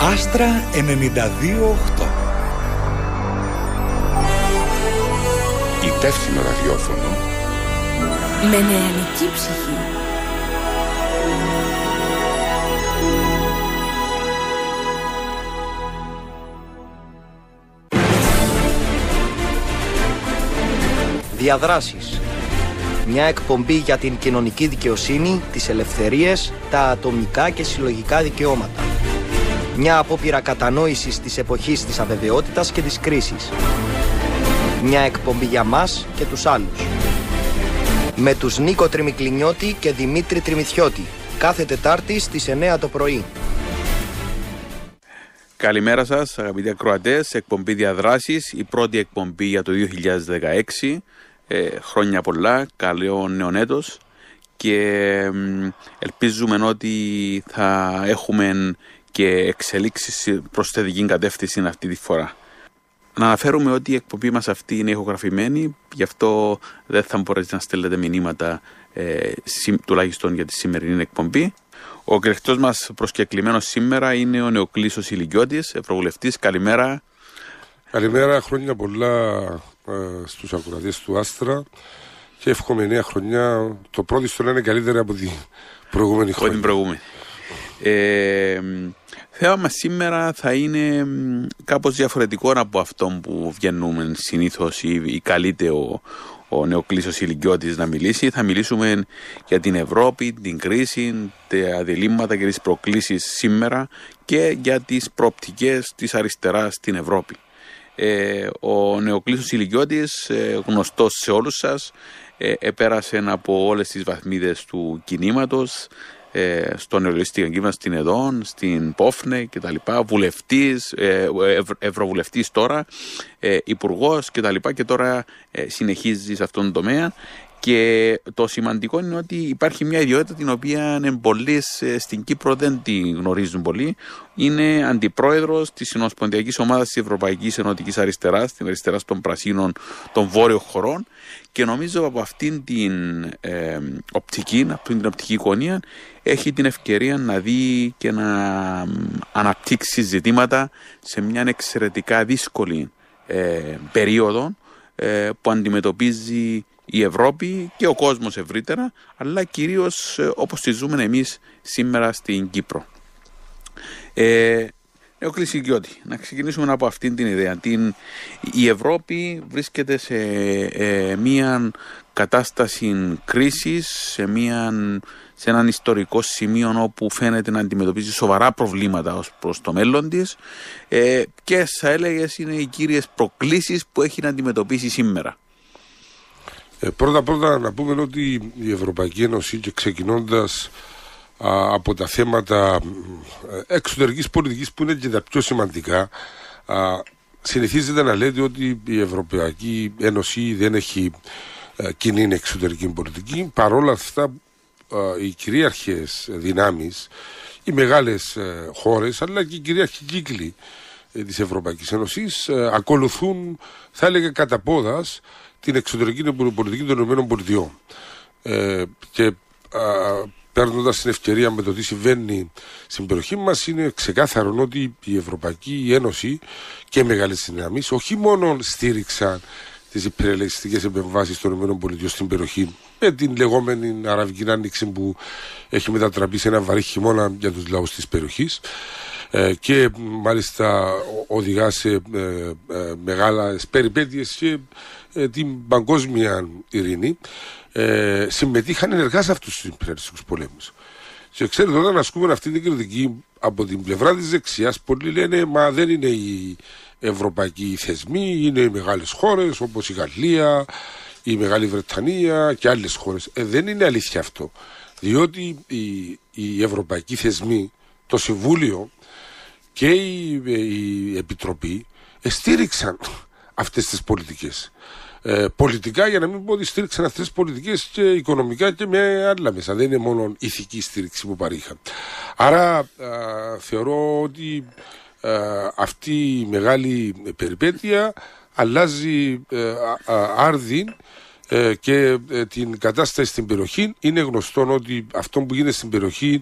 Άστρα 92.8 Υπεύθυνο ραδιόφωνο Με νεανική ψυχή. Διαδράσεις. Μια εκπομπή για την κοινωνική δικαιοσύνη, τις ελευθερίες, τα ατομικά και συλλογικά δικαιώματα. Μια απόπειρα κατανόησης της εποχής της αβεβαιότητας και της κρίσης. Μια εκπομπή για μας και τους άλλους. Με τους Νίκο Τριμικλινιώτη και Δημήτρη Τριμιθιώτη. Κάθε Τετάρτη στις 9 το πρωί. Καλημέρα σας, αγαπητοί ακροατές. Εκπομπή Διαδράσεις, η πρώτη εκπομπή για το 2016. Ε, χρόνια πολλά, καλό νέο έτος και μ, ελπίζουμε ότι θα έχουμε και εξελίξεις προς θετική κατεύθυνση αυτή τη φορά. Να αναφέρουμε ότι η εκπομπή μας αυτή είναι ηχογραφημένη, γι' αυτό δεν θα μπορείτε να στέλνετε μηνύματα ε, σι- τουλάχιστον για τη σημερινή εκπομπή. Ο κρεχτός μας προσκεκλημένος σήμερα είναι ο Νεοκλήσος Ηλικιώτης, Ευρωβουλευτής. Καλημέρα. Καλημέρα, χρόνια πολλά ε, στους ακροατές του Άστρα και εύχομαι νέα χρονιά το πρώτο στο να είναι καλύτερα από την προηγούμενη από την χρονιά. προηγούμενη. Ε, μ, θέμα μας σήμερα θα είναι μ, κάπως διαφορετικό από αυτό που βγαίνουμε συνήθως ή, ή καλείται ο, ο νεοκλήσος ηλικιώτης να μιλήσει. Θα μιλήσουμε για την Ευρώπη, την κρίση, τα διλήμματα και τις προκλήσεις σήμερα και για τις προοπτικές της αριστεράς στην Ευρώπη. Ε, ο Νεοκλήσος Ηλικιώτης, ε, γνωστός σε όλους σας, ε, επέρασε από όλες τις βαθμίδες του κινήματος, ε, στο νεολαιστικό κύμα στην ΕΔΟΝ, στην ΠΟΦΝΕ κτλ. Βουλευτής, ε, ευ, ευρωβουλευτής τώρα, ε, υπουργός κτλ. Και τώρα ε, συνεχίζεις σε αυτόν τον τομέα. Και το σημαντικό είναι ότι υπάρχει μια ιδιότητα την οποία πολλοί ε, στην Κύπρο δεν τη γνωρίζουν πολύ. Είναι αντιπρόεδρος της Συνοσπονδιακής Ομάδας της Ευρωπαϊκής Ενωτικής Αριστεράς, την αριστερά των Πρασίνων των Βόρειων Χωρών. Και νομίζω από αυτήν την ε, οπτική, από αυτήν την οπτική γωνία, έχει την ευκαιρία να δει και να μ, αναπτύξει ζητήματα σε μια εξαιρετικά δύσκολη ε, περίοδο ε, που αντιμετωπίζει η Ευρώπη και ο κόσμος ευρύτερα, αλλά κυρίως ε, όπως τη ζούμε εμείς σήμερα στην Κύπρο. Ε, Νεοκλής Οικειώτη, να ξεκινήσουμε από αυτήν την ιδέα. Την, η Ευρώπη βρίσκεται σε ε, μια κατάσταση κρίσης, σε, μια, σε έναν ιστορικό σημείο όπου φαίνεται να αντιμετωπίζει σοβαρά προβλήματα ως προς το μέλλον της ε, και θα έλεγες είναι οι κύριες προκλήσεις που έχει να αντιμετωπίσει σήμερα. Ε, πρώτα πρώτα να πούμε ότι η Ευρωπαϊκή Ένωση και ξεκινώντας α, από τα θέματα μ, ε, εξωτερικής πολιτικής που είναι και τα πιο σημαντικά α, συνηθίζεται να λέτε ότι η Ευρωπαϊκή Ένωση δεν έχει ε, κοινή εξωτερική πολιτική. Παρόλα αυτά α, οι κυρίαρχες δυνάμεις οι μεγάλες ε, χώρες αλλά και οι κυρίαρχοι κύκλοι ε, της Ευρωπαϊκής Ένωσης ε, ακολουθούν θα έλεγα κατά πόδας την εξωτερική πολιτική των ΗΠΑ. Ε, και παίρνοντας την ευκαιρία με το τι συμβαίνει στην περιοχή μας, είναι ξεκάθαρο ότι η Ευρωπαϊκή Ένωση και οι μεγάλες δυνάμεις όχι μόνο στήριξαν τις υπερελεγιστικέ επεμβάσεις των ΗΠΑ στην περιοχή με την λεγόμενη Αραβική Άνοιξη που έχει μετατραπεί σε ένα βαρύ χειμώνα για τους λαούς της περιοχής ε, και μάλιστα οδηγά σε ε, ε, μεγάλες περιπέτειες και ε, την παγκόσμια ειρήνη ε, συμμετείχαν ενεργά σε αυτούς τους υπηρετικούς πολέμους. Και ξέρετε, όταν ασκούμε αυτή την κριτική από την πλευρά της δεξιάς, πολλοί λένε «Μα δεν είναι οι ευρωπαϊκοί θεσμοί, είναι οι μεγάλες χώρες όπως η Γαλλία, η Μεγάλη Βρετανία και άλλες χώρες». Ε, δεν είναι αλήθεια αυτό. Διότι οι, οι ευρωπαϊκοί θεσμοί, το Συμβούλιο και η, η Επιτροπή στήριξαν αυτές τις πολιτικές. Ε, πολιτικά, για να μην πω ότι στήριξαν αυτές τις πολιτικές και οικονομικά και με άλλα μέσα. Δεν είναι μόνο ηθική στήριξη που παρήχαν. Άρα α, θεωρώ ότι α, αυτή η μεγάλη περιπέτεια αλλάζει ε, α, α, άρδιν ε, και ε, την κατάσταση στην περιοχή. Είναι γνωστό ότι αυτό που γίνεται στην περιοχή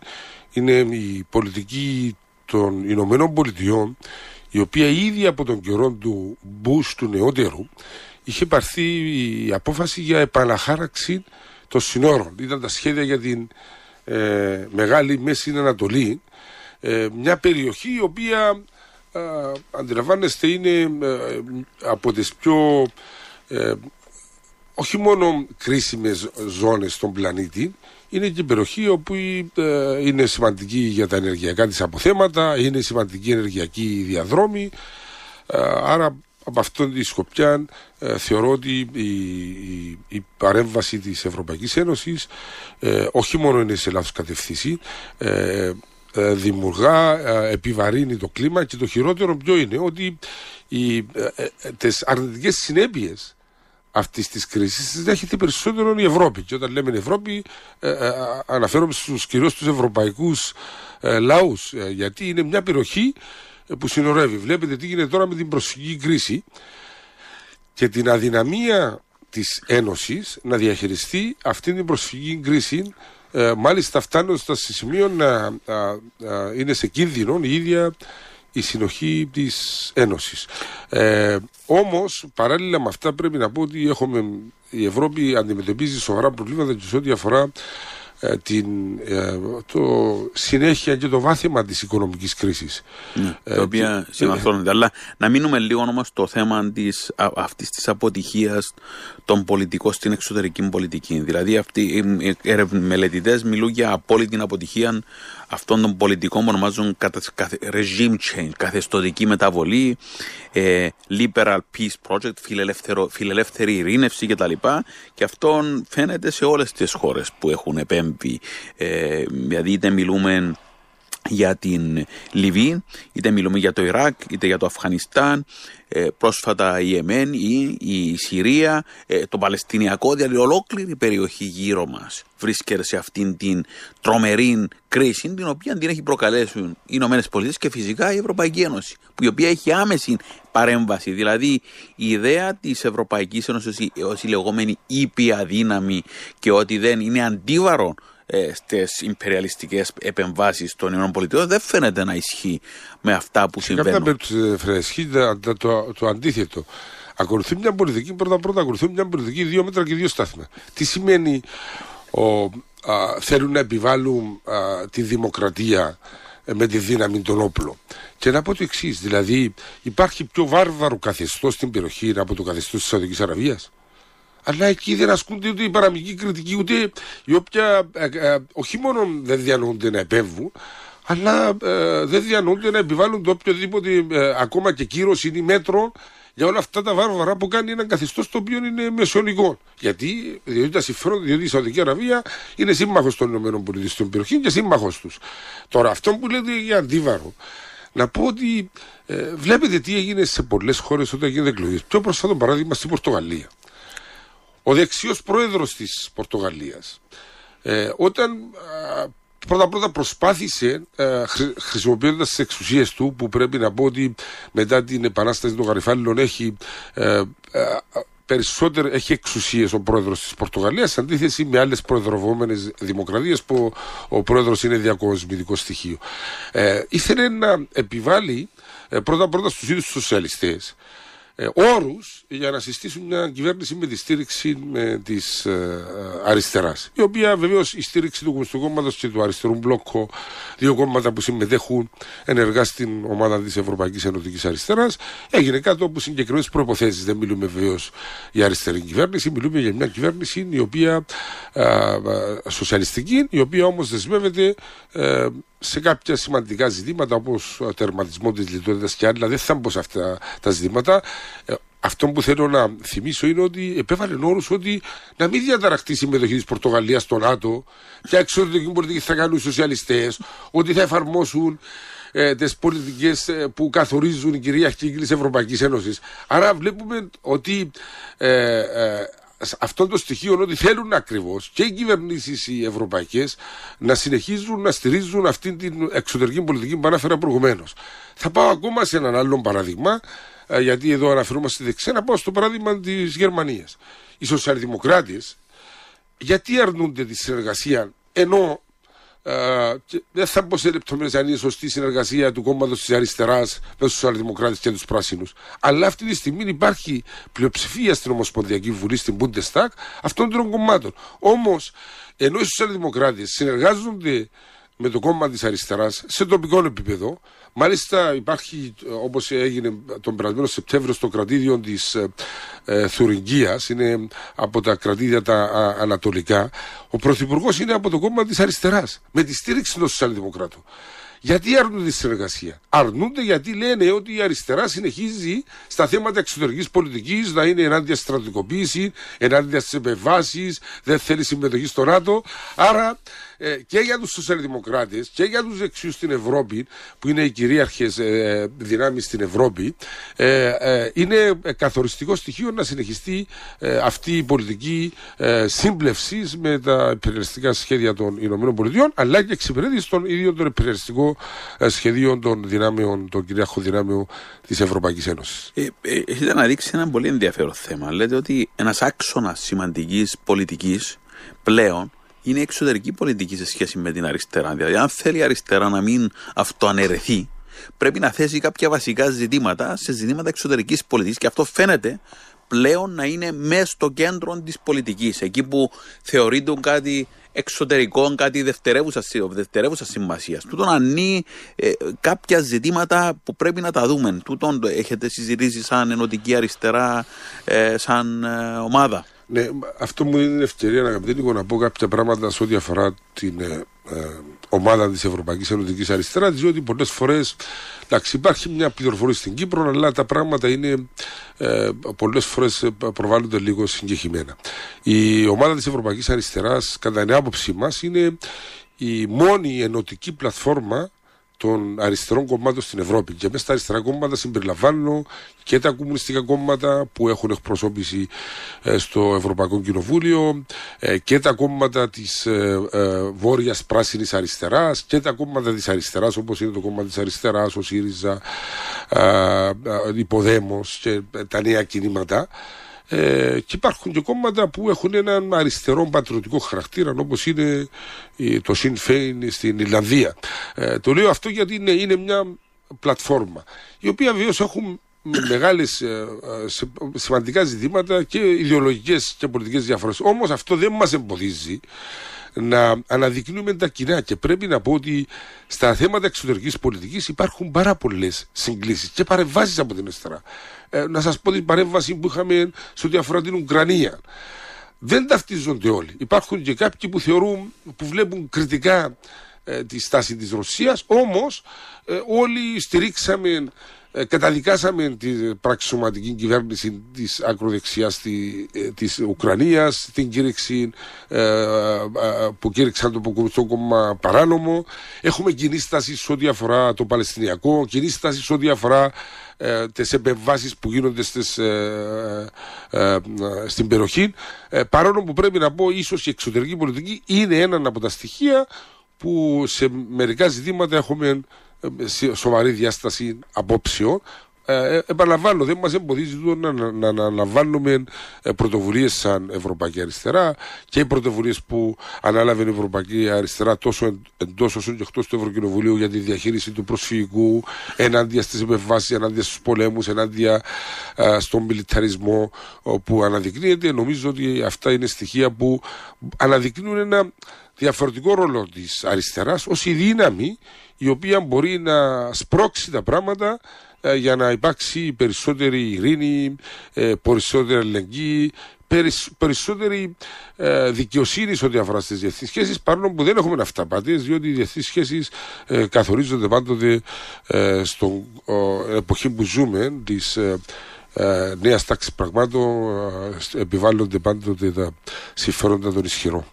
είναι η πολιτική των Ηνωμένων Πολιτειών η οποία ήδη από τον καιρό του Μπούς του νεότερου είχε πάρθει η απόφαση για επαναχάραξη των συνόρων. Ήταν τα σχέδια για την ε, Μεγάλη Μέση Ανατολή ε, μια περιοχή η οποία ε, αντιλαμβάνεστε είναι ε, από τις πιο όχι μόνο κρίσιμες ζώνες στον πλανήτη είναι και η περιοχή όπου είναι σημαντική για τα ενεργειακά της αποθέματα είναι σημαντική ενεργειακή διαδρόμη άρα από αυτόν τη σκοπιά θεωρώ ότι η, η, παρέμβαση της Ευρωπαϊκής Ένωσης όχι μόνο είναι σε λάθος κατευθύνση ε, δημιουργά, ε, επιβαρύνει το κλίμα και το χειρότερο ποιο είναι ότι οι, ε, τις αρνητικές συνέπειες αυτής της κρίσης τις δέχεται περισσότερο η Ευρώπη. Και όταν λέμε Ευρώπη, ε, αναφέρομαι στους κυρίως τους ευρωπαϊκούς ε, λαούς. γιατί είναι μια περιοχή που συνορεύει. Βλέπετε τι γίνεται τώρα με την προσφυγική κρίση και την αδυναμία της Ένωσης να διαχειριστεί αυτή την προσφυγική κρίση ε, μάλιστα φτάνουν στο σημείο να, είναι σε κίνδυνο η ίδια η συνοχή της Ένωσης. Ε, όμως, παράλληλα με αυτά πρέπει να πω ότι έχουμε, η Ευρώπη αντιμετωπίζει σοβαρά προβλήματα και σε ό,τι αφορά ε, την, ε, το συνέχεια και το βάθημα της οικονομικής κρίσης. Ναι, ε, τα οποία συμμαθώνονται. Αλλά να μείνουμε λίγο όμως στο θέμα της, α, αυτής της αποτυχίας των πολιτικών στην εξωτερική πολιτική. Δηλαδή αυτοί οι μελετητές μιλούν για απόλυτη αποτυχία αυτών των πολιτικών που ονομάζουν regime change, καθεστοτική μεταβολή, ε, liberal peace project, φιλελεύθερη ειρήνευση κτλ. Και αυτό φαίνεται σε όλες τις χώρες που έχουν επέμβει. Ε, δηλαδή είτε μιλούμε για την Λιβύη, είτε μιλούμε για το Ιράκ, είτε για το Αφγανιστάν, ε, πρόσφατα η Εμένη, η, η Συρία, ε, το Παλαιστινιακό, δηλαδή ολόκληρη η περιοχή γύρω μας βρίσκεται σε αυτήν την τρομερή κρίση, την οποία την έχει προκαλέσει οι Ηνωμένες Πολιτείες και φυσικά η Ευρωπαϊκή Ένωση, που η οποία έχει άμεση παρέμβαση. Δηλαδή, η ιδέα της Ευρωπαϊκής Ένωσης ω η λεγόμενη ήπια δύναμη και ότι δεν είναι αντίβαρο ε, στις υπεριαλιστικές επεμβάσεις των ΗΠΑ δεν φαίνεται να ισχύει με αυτά που συμβαίνουν. Σε κάποια περίπτωση, το, το, το αντίθετο. Ακολουθεί μια πολιτική, πρώτα-πρώτα ακολουθεί μια πολιτική δύο μέτρα και δύο στάθμα. Τι σημαίνει ο, α, θέλουν να επιβάλλουν α, τη δημοκρατία ε, με τη δύναμη των όπλων. Και να πω το εξής, δηλαδή υπάρχει πιο βάρβαρο καθεστώς στην περιοχή από το καθεστώς της Σαουδικής Αραβίας; Αλλά εκεί δεν ασκούνται ούτε η παραμική κριτική, ούτε η οποία ε, ε, όχι μόνο δεν διανοούνται να επέμβουν, αλλά ε, δεν διανοούνται να επιβάλλουν το οποιοδήποτε ακόμα και κύρωση ή μέτρο για όλα αυτά τα βάρβαρα που κάνει ένα καθεστώς το οποίο είναι μεσαιωνικό. Γιατί, διότι τα συμφέροντα, διότι η Σαουδική Αραβία είναι σύμμαχος των ΗΠΑ στην περιοχή και σύμμαχος τους. Τώρα, αυτό που λέτε για αντίβαρο, να πω ότι ε, βλέπετε τι έγινε σε πολλές χώρες όταν γίνονται εκλογές. Πιο πρόσφατο παράδειγμα στην Πορτογαλία. Ο δεξιός πρόεδρος της Πορτογαλίας ε, όταν πρώτα πρώτα προσπάθησε ε, χρησιμοποιώντας τις εξουσίες του που πρέπει να πω ότι μετά την επανάσταση των Γαριφάλινων έχει ε, ε, περισσότερο έχει εξουσίες ο πρόεδρος της Πορτογαλίας σε αντίθεση με άλλες προεδρευόμενες δημοκρατίες που ο πρόεδρος είναι διακοσμητικός στοιχείο. Ε, ήθελε να επιβάλλει ε, πρώτα πρώτα στους ίδιους τους σοσιαλιστές ε, όρους για να συστήσουν μια κυβέρνηση με τη στήριξη ε, της ε, αριστεράς. Η οποία βεβαίως η στήριξη του Κομμουνιστικού Κόμματος και του Αριστερού Μπλόκου, δύο κόμματα που συμμετέχουν ενεργά στην ομάδα της Ευρωπαϊκής Ενωτικής Αριστεράς, έγινε κάτω από συγκεκριμένες προποθέσει. Δεν μιλούμε βεβαίως για αριστερή κυβέρνηση, μιλούμε για μια κυβέρνηση η οποία α, σοσιαλιστική, η οποία όμως δεσμεύεται ε, σε κάποια σημαντικά ζητήματα όπως ο τερματισμός της λιτότητας και άλλα. Δεν θα μπω σε αυτά τα ζητήματα. Ε, αυτό που θέλω να θυμίσω είναι ότι επέβαλε όρους ότι να μην διαταραχτεί η συμμετοχή της Πορτογαλίας στο ΝΑΤΟ, ποια εξωτερική πολιτική θα κάνουν οι σοσιαλιστές, ότι θα εφαρμόσουν ε, τις πολιτικές ε, που καθορίζουν η κυρίαρχη τη Ευρωπαϊκής Ένωσης. Άρα βλέπουμε ότι ε, ε, αυτό το στοιχείο ότι θέλουν ακριβώς και οι κυβερνήσεις οι ευρωπαϊκές να συνεχίζουν να στηρίζουν αυτή την εξωτερική πολιτική που ανάφερα προηγουμένως. Θα πάω ακόμα σε έναν άλλο παράδειγμα, ε, γιατί εδώ αναφερόμαστε δεξιά, να πάω στο παράδειγμα της Γερμανίας. Οι σοσιαλδημοκράτες, γιατί αρνούνται τη συνεργασία ενώ ε, δεν θα μπω σε λεπτομέρειες αν είναι σωστή συνεργασία του κόμματος της αριστεράς με τους σοσιαλδημοκράτες και τους πράσινους. Αλλά αυτή τη στιγμή υπάρχει πλειοψηφία στην Ομοσπονδιακή Βουλή, στην Bundestag, αυτών των κομμάτων. Όμως, ενώ οι σοσιαλδημοκράτες συνεργάζονται με το κόμμα της αριστεράς σε τοπικό επίπεδο. Μάλιστα υπάρχει, όπως έγινε τον περασμένο Σεπτέμβριο στο κρατήδιο της ε, ε είναι από τα κρατήδια τα ανατολικά. Ο Πρωθυπουργός είναι από το κόμμα της αριστεράς, με τη στήριξη των Σοσιαλδημοκράτων. Γιατί αρνούνται τη συνεργασία; Αρνούνται γιατί λένε ότι η αριστερά συνεχίζει στα θέματα εξωτερικής πολιτικής να είναι ενάντια στη στρατιωτικοποίηση, ενάντια στις επεμβάσεις, δεν θέλει συμμετοχή στο ΝΑΤΟ. Άρα ε, και για τους σοσιαλδημοκράτες και για τους δεξιούς στην Ευρώπη, που είναι οι κυρίαρχες ε, δυνάμεις στην Ευρώπη, ε, ε, είναι καθοριστικό στοιχείο να συνεχιστεί ε, αυτή η πολιτική ε, σύμπλευση με τα υπηρεσιακά σχέδια των ΗΠΑ, αλλά και εξυπηρέτηση των ίδιων των υπηρεσιακών σχεδίων των δυνάμεων, των κυρίαρχων δυνάμεων της Ευρωπαϊκής Ένωσης. Ε, έχετε να δείξει ένα πολύ ενδιαφέρον θέμα. Λέτε ότι ένας άξονας σημαντικής πολιτικής πλέον είναι εξωτερική πολιτική σε σχέση με την αριστερά. Δηλαδή, αν θέλει η αριστερά να μην αυτοαναιρεθεί, πρέπει να θέσει κάποια βασικά ζητήματα σε ζητήματα εξωτερικής πολιτικής και αυτό φαίνεται πλέον να είναι μέσα στο κέντρο της πολιτικής. Εκεί που θεωρείται κάτι εξωτερικό, κάτι δευτερεύουσα, δευτερεύουσα σημασίας. Τούτον ανεί ε, κάποια ζητήματα που πρέπει να τα δούμε. Τούτον έχετε συζητήσει σαν ενωτική αριστερά, ε, σαν ε, ομάδα. Ναι, αυτό μου είναι ευκαιρία αγαπητοί λίγο να πω κάποια πράγματα σε ό,τι αφορά την ε, ε, ομάδα της Ευρωπαϊκής Ενωτικής Αριστεράς, διότι πολλές φορές υπάρχει μια πληροφορία στην Κύπρο, αλλά τα πράγματα είναι ε, πολλές φορές ε, προβάλλονται λίγο συγκεκριμένα. Η ομάδα της Ευρωπαϊκής Αριστεράς, κατά την άποψή μας, είναι η μόνη ενωτική πλατφόρμα των αριστερών κομμάτων στην Ευρώπη. Και μέσα στα αριστερά κόμματα συμπεριλαμβάνω και τα κομμουνιστικά κόμματα που έχουν εκπροσώπηση ε, στο Ευρωπαϊκό Κοινοβούλιο ε, και τα κόμματα της ε, βόρειας πράσινης αριστεράς και τα κόμματα της αριστεράς όπως είναι το κόμμα της αριστεράς, ο ΣΥΡΙΖΑ, η Ποδέμος και τα νέα κινήματα. Ε, και υπάρχουν και κόμματα που έχουν έναν αριστερό πατριωτικό χαρακτήρα όπως είναι το Sinn Féin στην Ιρλανδία. Ε, το λέω αυτό γιατί είναι, είναι μια πλατφόρμα η οποία βεβαίως έχουν μεγάλες ε, σημαντικά ζητήματα και ιδεολογικές και πολιτικές διαφορές. Όμως αυτό δεν μας εμποδίζει να αναδεικνύουμε τα κοινά και πρέπει να πω ότι στα θέματα εξωτερικής πολιτικής υπάρχουν πάρα πολλές συγκλήσεις και παρεμβάσεις από την αριστερά. Ε, να σας πω την παρέμβαση που είχαμε σε ό,τι αφορά την Ουκρανία. Δεν ταυτίζονται όλοι. Υπάρχουν και κάποιοι που θεωρούν, που βλέπουν κριτικά ε, τη στάση της Ρωσίας, όμως ε, όλοι στηρίξαμε ε, καταδικάσαμε την πραξιωματική κυβέρνηση της ακροδεξιάς τη, ε, της Ουκρανίας, την κήρυξη ε, που κήρυξαν το Κομμουνιστικό Κόμμα παράνομο. Έχουμε κοινή στάση σε ό,τι αφορά το Παλαιστινιακό, κοινή στάση σε ό,τι αφορά ε, τις επεμβάσεις που γίνονται στις, στην περιοχή. παρόλο που πρέπει να πω ίσως η εξωτερική πολιτική είναι ένα από τα στοιχεία που σε μερικά ζητήματα έχουμε σοβαρή διάσταση απόψεων. Ε, ε, επαναλαμβάνω, δεν μας εμποδίζει τούτο να, να, να αναβάλουμε ε, πρωτοβουλίες σαν Ευρωπαϊκή Αριστερά και οι πρωτοβουλίες που ανάλαβε η Ευρωπαϊκή Αριστερά τόσο εντός όσο και εκτός του Ευρωκοινοβουλίου για τη διαχείριση του προσφυγικού, ενάντια στις επεμβάσεις, ενάντια στους πολέμους, ενάντια ε, στον μιλιταρισμό που αναδεικνύεται. Νομίζω ότι αυτά είναι στοιχεία που αναδεικνύουν ένα διαφορετικό ρόλο της αριστεράς ως η δύναμη η οποία μπορεί να σπρώξει τα πράγματα ε, για να υπάρξει περισσότερη ειρήνη, ε, περισσότερη αλληλεγγύη, περισσότερη ε, δικαιοσύνη σε ό,τι αφορά στις διεθνείς σχέσεις, παρόλο που δεν έχουμε αυταπάτες, διότι οι διεθνείς σχέσεις καθορίζονται πάντοτε στην εποχή που ζούμε, της νέας τάξης πραγμάτων, επιβάλλονται πάντοτε τα συμφέροντα των ισχυρών.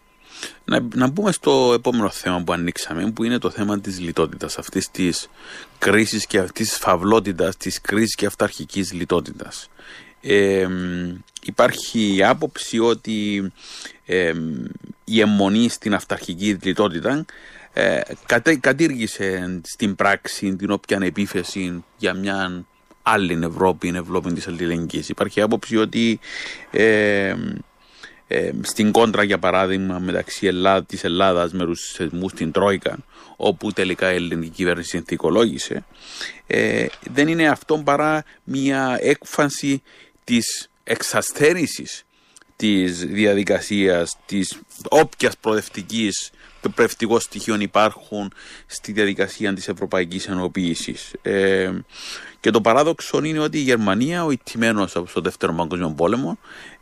Να, να μπούμε στο επόμενο θέμα που ανοίξαμε, που είναι το θέμα της λιτότητας, αυτής της κρίσης και αυτής της φαυλότητας, της κρίσης και αυταρχικής λιτότητας. Ε, υπάρχει η άποψη ότι η αιμονή στην αυταρχική λιτότητα ε, κατήργησε στην πράξη την όποια επίθεση για μια άλλη Ευρώπη, Ευρώπη της αλληλεγγύης. Υπάρχει άποψη ότι ε, στην κόντρα για παράδειγμα μεταξύ Ελλάδα, της Ελλάδας με τους θεσμούς στην Τρόικα όπου τελικά η ελληνική κυβέρνηση συνθηκολόγησε ε, δεν είναι αυτό παρά μια έκφανση της εξασθένησης της διαδικασίας, της όποιας προοδευτικής πρευτικών στοιχείων υπάρχουν στη διαδικασία της ευρωπαϊκής ενοποίησης. Ε, και το παράδοξο είναι ότι η Γερμανία, ο ηττημένος από το δεύτερο παγκόσμιο πόλεμο,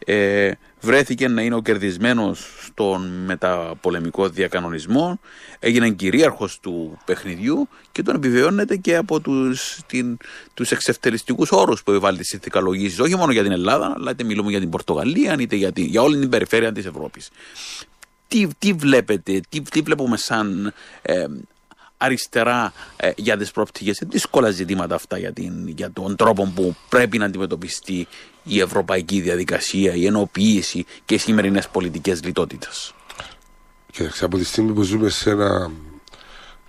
ε, βρέθηκε να είναι ο κερδισμένος στον μεταπολεμικό διακανονισμό, έγινε κυρίαρχος του παιχνιδιού και τον επιβεβαιώνεται και από τους, την, τους εξευτελιστικούς όρους που επιβάλλει τις συνθηκαλογήσεις, όχι μόνο για την Ελλάδα, αλλά είτε μιλούμε για την Πορτογαλία, είτε για, την, για όλη την περιφέρεια της Ευρώπης. Τι, τι βλέπετε, τι, τι βλέπουμε σαν ε, αριστερά ε, για τις προοπτικές; Είναι δύσκολα ζητήματα αυτά για, την, για τον τρόπο που πρέπει να αντιμετωπιστεί η ευρωπαϊκή διαδικασία, η ενοποίηση και οι σημερινές πολιτικές λιτότητας. Κοιτάξτε, από τη στιγμή που ζούμε σε ένα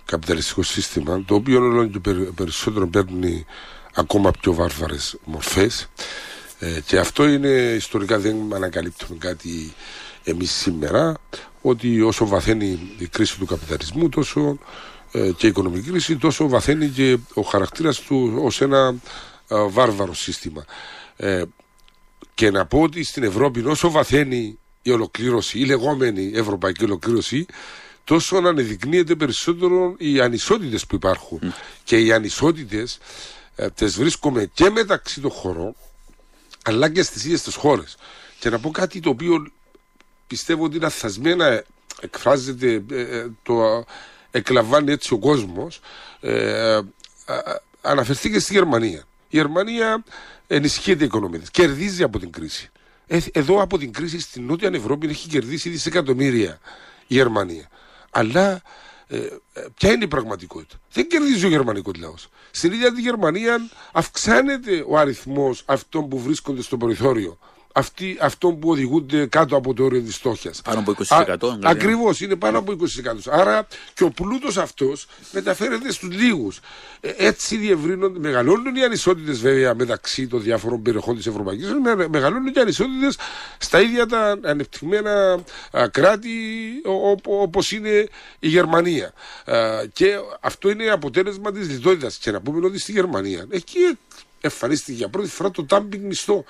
καπιταλιστικό σύστημα, το οποίο όλο και περισσότερο παίρνει ακόμα πιο βάρβαρες μορφές. Ε, και αυτό είναι ιστορικά δεν ανακαλύπτουμε κάτι εμείς σήμερα, ότι όσο βαθαίνει η κρίση του καπιταλισμού, τόσο ε, και η οικονομική κρίση, τόσο βαθαίνει και ο χαρακτήρας του ως ένα ε, βάρβαρο σύστημα. Ε, και να πω ότι στην Ευρώπη όσο βαθαίνει η ολοκλήρωση, η λεγόμενη ευρωπαϊκή ολοκλήρωση, τόσο αναδεικνύεται περισσότερο οι ανισότητες που υπάρχουν. Και οι ανισότητες ε, τις βρίσκουμε και μεταξύ των χωρών, αλλά και στις ίδιες τις χώρες. Και να πω κάτι το οποίο πιστεύω ότι είναι αθασμένα εκφράζεται το εκλαμβάνει έτσι ο κόσμος, ε, αναφερθήκε στη Γερμανία. Η Γερμανία ενισχύεται η οικονομία της, κερδίζει από την κρίση. Ε, εδώ από την κρίση στην Νότια Ευρώπη έχει κερδίσει δισεκατομμύρια η Γερμανία. Αλλά ε, ε, ποια είναι η πραγματικότητα; Δεν κερδίζει ο γερμανικός λαός. Στην ίδια τη Γερμανία αυξάνεται ο αριθμός αυτών που βρίσκονται στο περιθώριο αυτοί, αυτών που οδηγούνται κάτω από το όριο της φτώχειας. Πάνω από 20%. Ακριβώς, είναι πάνω από 20%. Άρα και ο πλούτος αυτός μεταφέρεται στους λίγους. Ε, έτσι διευρύνονται, μεγαλώνουν οι ανισότητες βέβαια μεταξύ των διάφορων περιοχών της Ευρωπαϊκής Ένωσης, μεγαλώνουν και οι ανισότητες στα ίδια τα ανεπτυγμένα κράτη όπως είναι η Γερμανία. και αυτό είναι αποτέλεσμα της λιτότητας. Και να πούμε ότι στη Γερμανία εκεί εμφανίστηκε για πρώτη φορά το τάμπινγκ μισθό.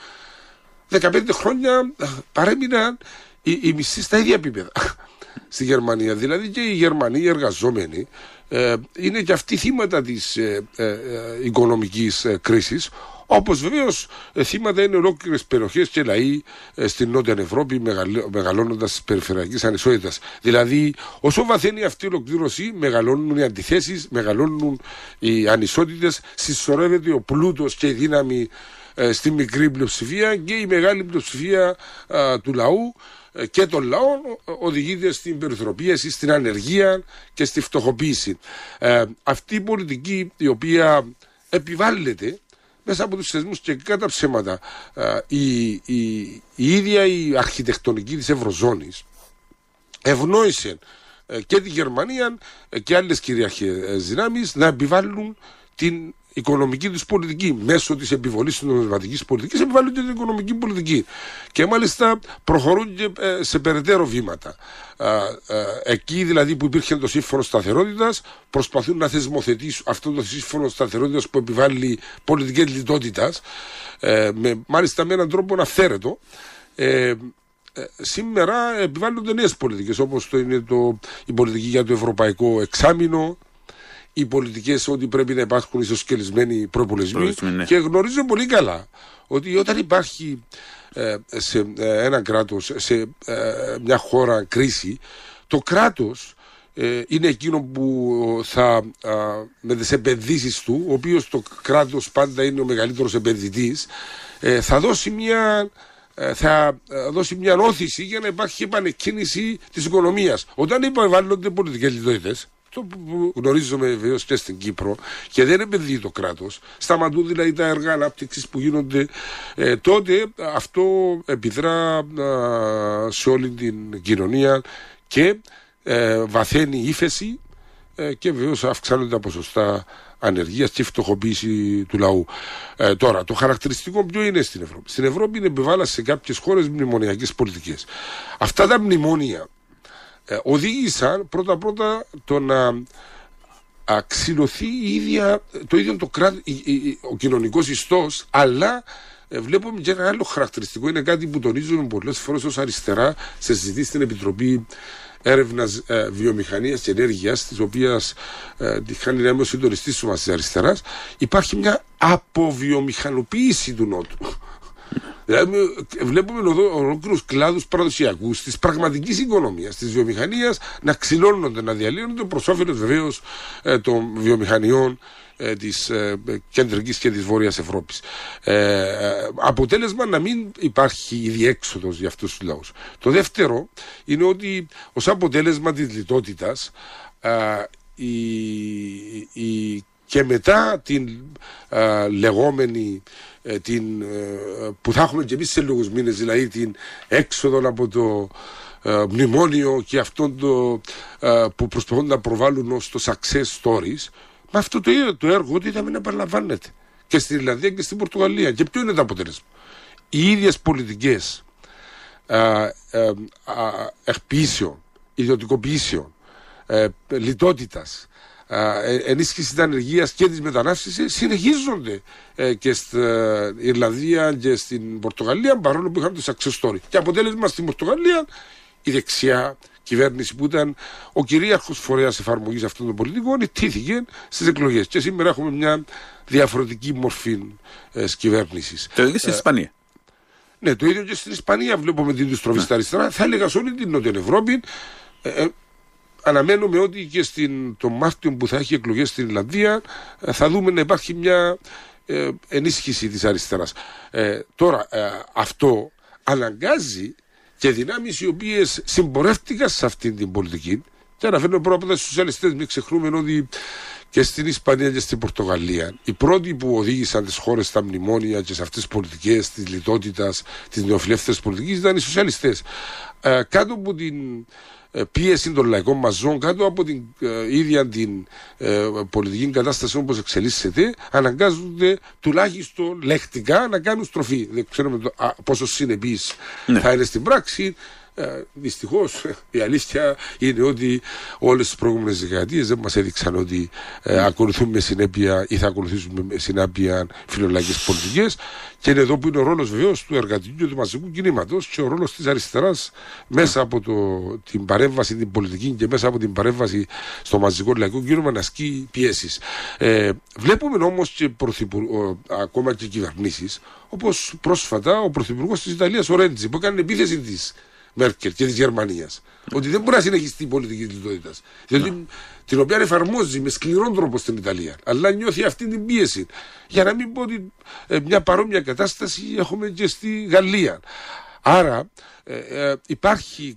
15 χρόνια παρέμειναν οι, οι μισθοί στα ίδια επίπεδα στη Γερμανία. Δηλαδή και οι Γερμανοί οι εργαζόμενοι ε, είναι και αυτοί θύματα της ε, ε, ε οικονομικής ε, κρίσης όπως βεβαίως θύματα είναι ολόκληρες περιοχές και λαοί στην Νότια Ευρώπη μεγαλώνοντας τις περιφερειακές ανισότητας. Δηλαδή όσο βαθαίνει αυτή η ολοκλήρωση μεγαλώνουν οι αντιθέσεις, μεγαλώνουν οι ανισότητες, συσσωρεύεται ο πλούτος και η δύναμη ε, στη μικρή πλειοψηφία και η μεγάλη πλειοψηφία του λαού ε, και των λαών οδηγείται στην περιθροπίαση, στην ανεργία και στη φτωχοποίηση. Ε, αυτή η πολιτική η οποία επιβάλλεται μέσα από τους θεσμούς και κατά ψέματα η, η, η ίδια η αρχιτεκτονική της Ευρωζώνης ευνόησε και τη Γερμανία και άλλες κυριαρχίες δυνάμεις να επιβάλλουν την οικονομική τους πολιτική. Μέσω της επιβολής της νομισματικής πολιτικής επιβάλλουν και την οικονομική πολιτική. Και μάλιστα προχωρούν και ε, σε περαιτέρω βήματα. Εκεί δηλαδή που υπήρχε το σύμφωνο σταθερότητας, προσπαθούν να θεσμοθετήσουν αυτό το σύμφωνο σταθερότητας που επιβάλλει πολιτική λιτότητας, ε, με, μάλιστα με έναν τρόπο αυθαίρετο. Ε, σήμερα επιβάλλονται νέες πολιτικές όπως είναι το, η πολιτική για το ευρωπαϊκό εξάμεινο, οι πολιτικές ότι πρέπει να υπάρχουν ισοσκελισμένοι προπολισμοί. Ναι. Και γνωρίζω πολύ καλά ότι όταν υπάρχει ε, σε ε, ένα κράτος, σε ε, μια χώρα κρίση, το κράτος είναι εκείνο που θα με τις επενδύσεις του, ο οποίος το κράτος πάντα είναι ο μεγαλύτερος επενδυτής, θα δώσει μια θα δώσει μια όθηση για να υπάρχει επανεκκίνηση της οικονομίας. Όταν υποβάλλονται πολιτικές λιτότητες, αυτό που γνωρίζουμε βεβαίως και στην Κύπρο και δεν επενδύει το κράτος, σταματούν δηλαδή τα έργα ανάπτυξης που γίνονται, ε, τότε αυτό επιδρά σε όλη την κοινωνία και ε, βαθαίνει η ύφεση ε, και βεβαίως αυξάνονται τα ποσοστά ανεργίας και φτωχοποίηση του λαού. Ε, τώρα, το χαρακτηριστικό ποιο είναι στην Ευρώπη; Στην Ευρώπη είναι επιβάλλα σε κάποιες χώρες μνημονιακές πολιτικές. Αυτά τα μνημόνια ε, οδήγησαν πρώτα-πρώτα το να αξιωθεί η ίδια, το ίδιο το κράτο, ο κοινωνικός ιστός, αλλά ε, βλέπουμε και ένα άλλο χαρακτηριστικό. Είναι κάτι που τονίζουμε πολλές φορές ως αριστερά σε συζητήσεις στην Επιτροπή Έρευνας ε, Βιομηχανίας και Ενέργειας, της οποίας ε, τη χάνει να είμαι ο συντονιστής του της αριστεράς. Υπάρχει μια αποβιομηχανοποίηση του Νότου. Δηλαδή, βλέπουμε ολόκληρους κλάδους παραδοσιακούς της πραγματικής οικονομίας, της βιομηχανίας να ξυλώνονται, να διαλύονται προς όφελος βεβαίως ε, των βιομηχανιών ε, της ε, κεντρικής και της βόρειας Ευρώπης. Ε, αποτέλεσμα να μην υπάρχει η διέξοδος για αυτούς τους λαούς. Το δεύτερο είναι ότι ως αποτέλεσμα της λιτότητας η, και μετά την λεγόμενη την, που θα έχουμε και εμείς σε λίγους μήνες δηλαδή την έξοδο από το μνημόνιο και αυτό το, που προσπαθούν να προβάλλουν ως το success stories με αυτό το, το έργο ότι θα μην επαναλαμβάνεται και στην Ιρλανδία και στην Πορτογαλία. Και ποιο είναι το αποτέλεσμα; Οι ίδιες πολιτικές εκποιήσεων, ιδιωτικοποιήσεων, ε, λιτότητας, ε, ενίσχυσης της ανεργίας και της μετανάστευσης συνεχίζονται ε, και στην Ιρλανδία και στην Πορτογαλία παρόλο που είχαν το success story. Και αποτέλεσμα στην Πορτογαλία η δεξιά, κυβέρνηση που ήταν ο κυρίαρχος φορέας εφαρμογής αυτών των πολιτικών, ιτήθηκε στις εκλογές. Και σήμερα έχουμε μια διαφορετική μορφή ε, κυβέρνησης. Το ίδιο στην ε, Ισπανία. Ναι, το ίδιο και στην Ισπανία βλέπουμε την δυστροφή ναι. στα αριστερά. Θα έλεγα σε όλη την Νότια Ευρώπη. Ε, ε, αναμένουμε ότι και στην, τον Μάρτιο που θα έχει εκλογές στην Ιρλανδία ε, θα δούμε να υπάρχει μια ε, ενίσχυση της αριστεράς. τώρα, αυτό αναγκάζει και δυνάμεις οι οποίες συμπορεύτηκαν σε αυτή την πολιτική. Και αναφέρουμε πρώτα από του σοσιαλιστές, μην ξεχνούμε ότι και στην Ισπανία και στην Πορτογαλία οι πρώτοι που οδήγησαν τις χώρες στα μνημόνια και σε αυτές τις πολιτικές της λιτότητας, της νεοφιλεύθερης πολιτικής ήταν οι σοσιαλιστές. Ε, κάτω από την ε, πίεση των λαϊκών μαζών κάτω από την ε, ίδια την ε, πολιτική κατάσταση όπως εξελίσσεται αναγκάζονται τουλάχιστον λεκτικά να κάνουν στροφή. Δεν ξέρουμε το, α, πόσο συνεπής ναι. θα είναι στην πράξη. Ε, Δυστυχώς η αλήθεια είναι ότι όλες τις προηγούμενες δεκαετίες δεν μας έδειξαν ότι ε, ακολουθούμε με συνέπεια ή θα ακολουθήσουμε με συνέπεια φιλολογικέ πολιτικές. Και είναι εδώ που είναι ο ρόλος βεβαίως του εργατικού και του μαζικού κινήματος και ο ρόλος της αριστεράς μέσα από το, την παρέμβαση την πολιτική και μέσα από την παρέμβαση στο μαζικό λαϊκό κίνημα να ασκεί πιέσεις. Ε, βλέπουμε όμως και ακόμα και κυβερνήσεις, όπως πρόσφατα ο πρωθυπουργός της Ιταλίας, ο Ρέντζι, που έκανε επίθεση της Μέρκελ και της Γερμανίας. Ότι δεν μπορεί να συνεχιστεί η πολιτική της λιτότητας. Διότι την οποία εφαρμόζει με σκληρό τρόπο στην Ιταλία. Αλλά νιώθει αυτή την πίεση. Για να μην πω ότι ε, μια παρόμοια κατάσταση έχουμε και στη Γαλλία. Άρα ε, ε, υπάρχει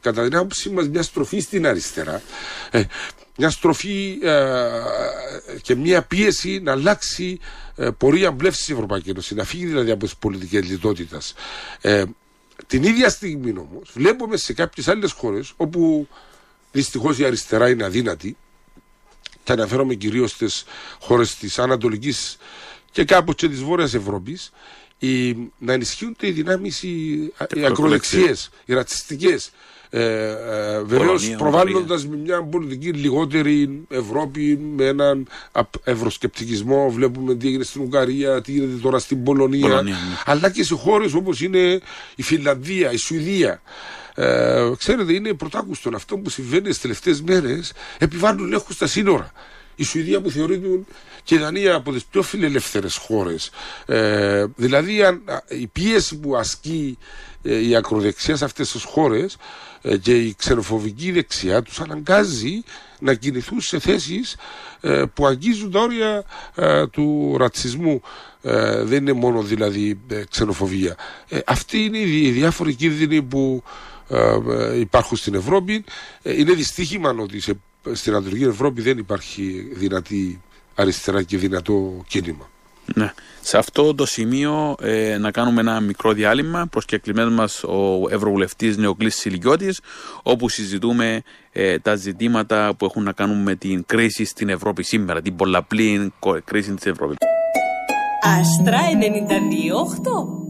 κατά την άποψή μας μια στροφή στην αριστερά. μια στροφή και μια πίεση να αλλάξει πορεία μπλεύσης τη Ευρωπαϊκή Ένωση, να φύγει δηλαδή από τις πολιτικές λιτότητας. Την ίδια στιγμή όμως βλέπουμε σε κάποιες άλλες χώρες όπου δυστυχώς η αριστερά είναι αδύνατη και αναφέρομαι κυρίως στις χώρες της Ανατολικής και κάπως και της Βόρειας Ευρώπης να ενισχύονται οι δυνάμεις οι, οι ακροδεξιέ, οι ρατσιστικές, ε, ε, Βεβαίως προβάλλοντας με μια πολιτική λιγότερη Ευρώπη, με έναν ευρωσκεπτικισμό. Βλέπουμε τι έγινε στην Ουγγαρία, τι γίνεται τώρα στην Πολωνία. Ναι. Αλλά και σε χώρες όπως είναι η Φιλανδία, η Σουηδία. Ε, ξέρετε, είναι πρωτάκουστον αυτό που συμβαίνει στις τελευταίες μέρες. Επιβάλλουν ελέγχου στα σύνορα. Η Σουηδία που θεωρείται και η Δανία από τις πιο φιλελεύθερες χώρες. Ε, δηλαδή, η πίεση που ασκεί ε, η ακροδεξιά σε αυτές τις χώρες ε, και η ξενοφοβική δεξιά τους αναγκάζει να κινηθούν σε θέσεις ε, που αγγίζουν τα όρια ε, του ρατσισμού. Δεν είναι μόνο δηλαδή ξενοφοβία. Αυτοί είναι οι διάφοροι κίνδυνοι που υπάρχουν στην Ευρώπη. Είναι δυστύχημα ότι στην Ανατολική Ευρώπη δεν υπάρχει δυνατή αριστερά και δυνατό κίνημα. Ναι. Σε αυτό το σημείο ε, να κάνουμε ένα μικρό διάλειμμα προσκεκλημένος μας ο Ευρωβουλευτής Νεοκλής Σιλικιώτης όπου συζητούμε ε, τα ζητήματα που έχουν να κάνουν με την κρίση στην Ευρώπη σήμερα, την πολλαπλή κρίση της Ευρώπης. Άστρα 92-8.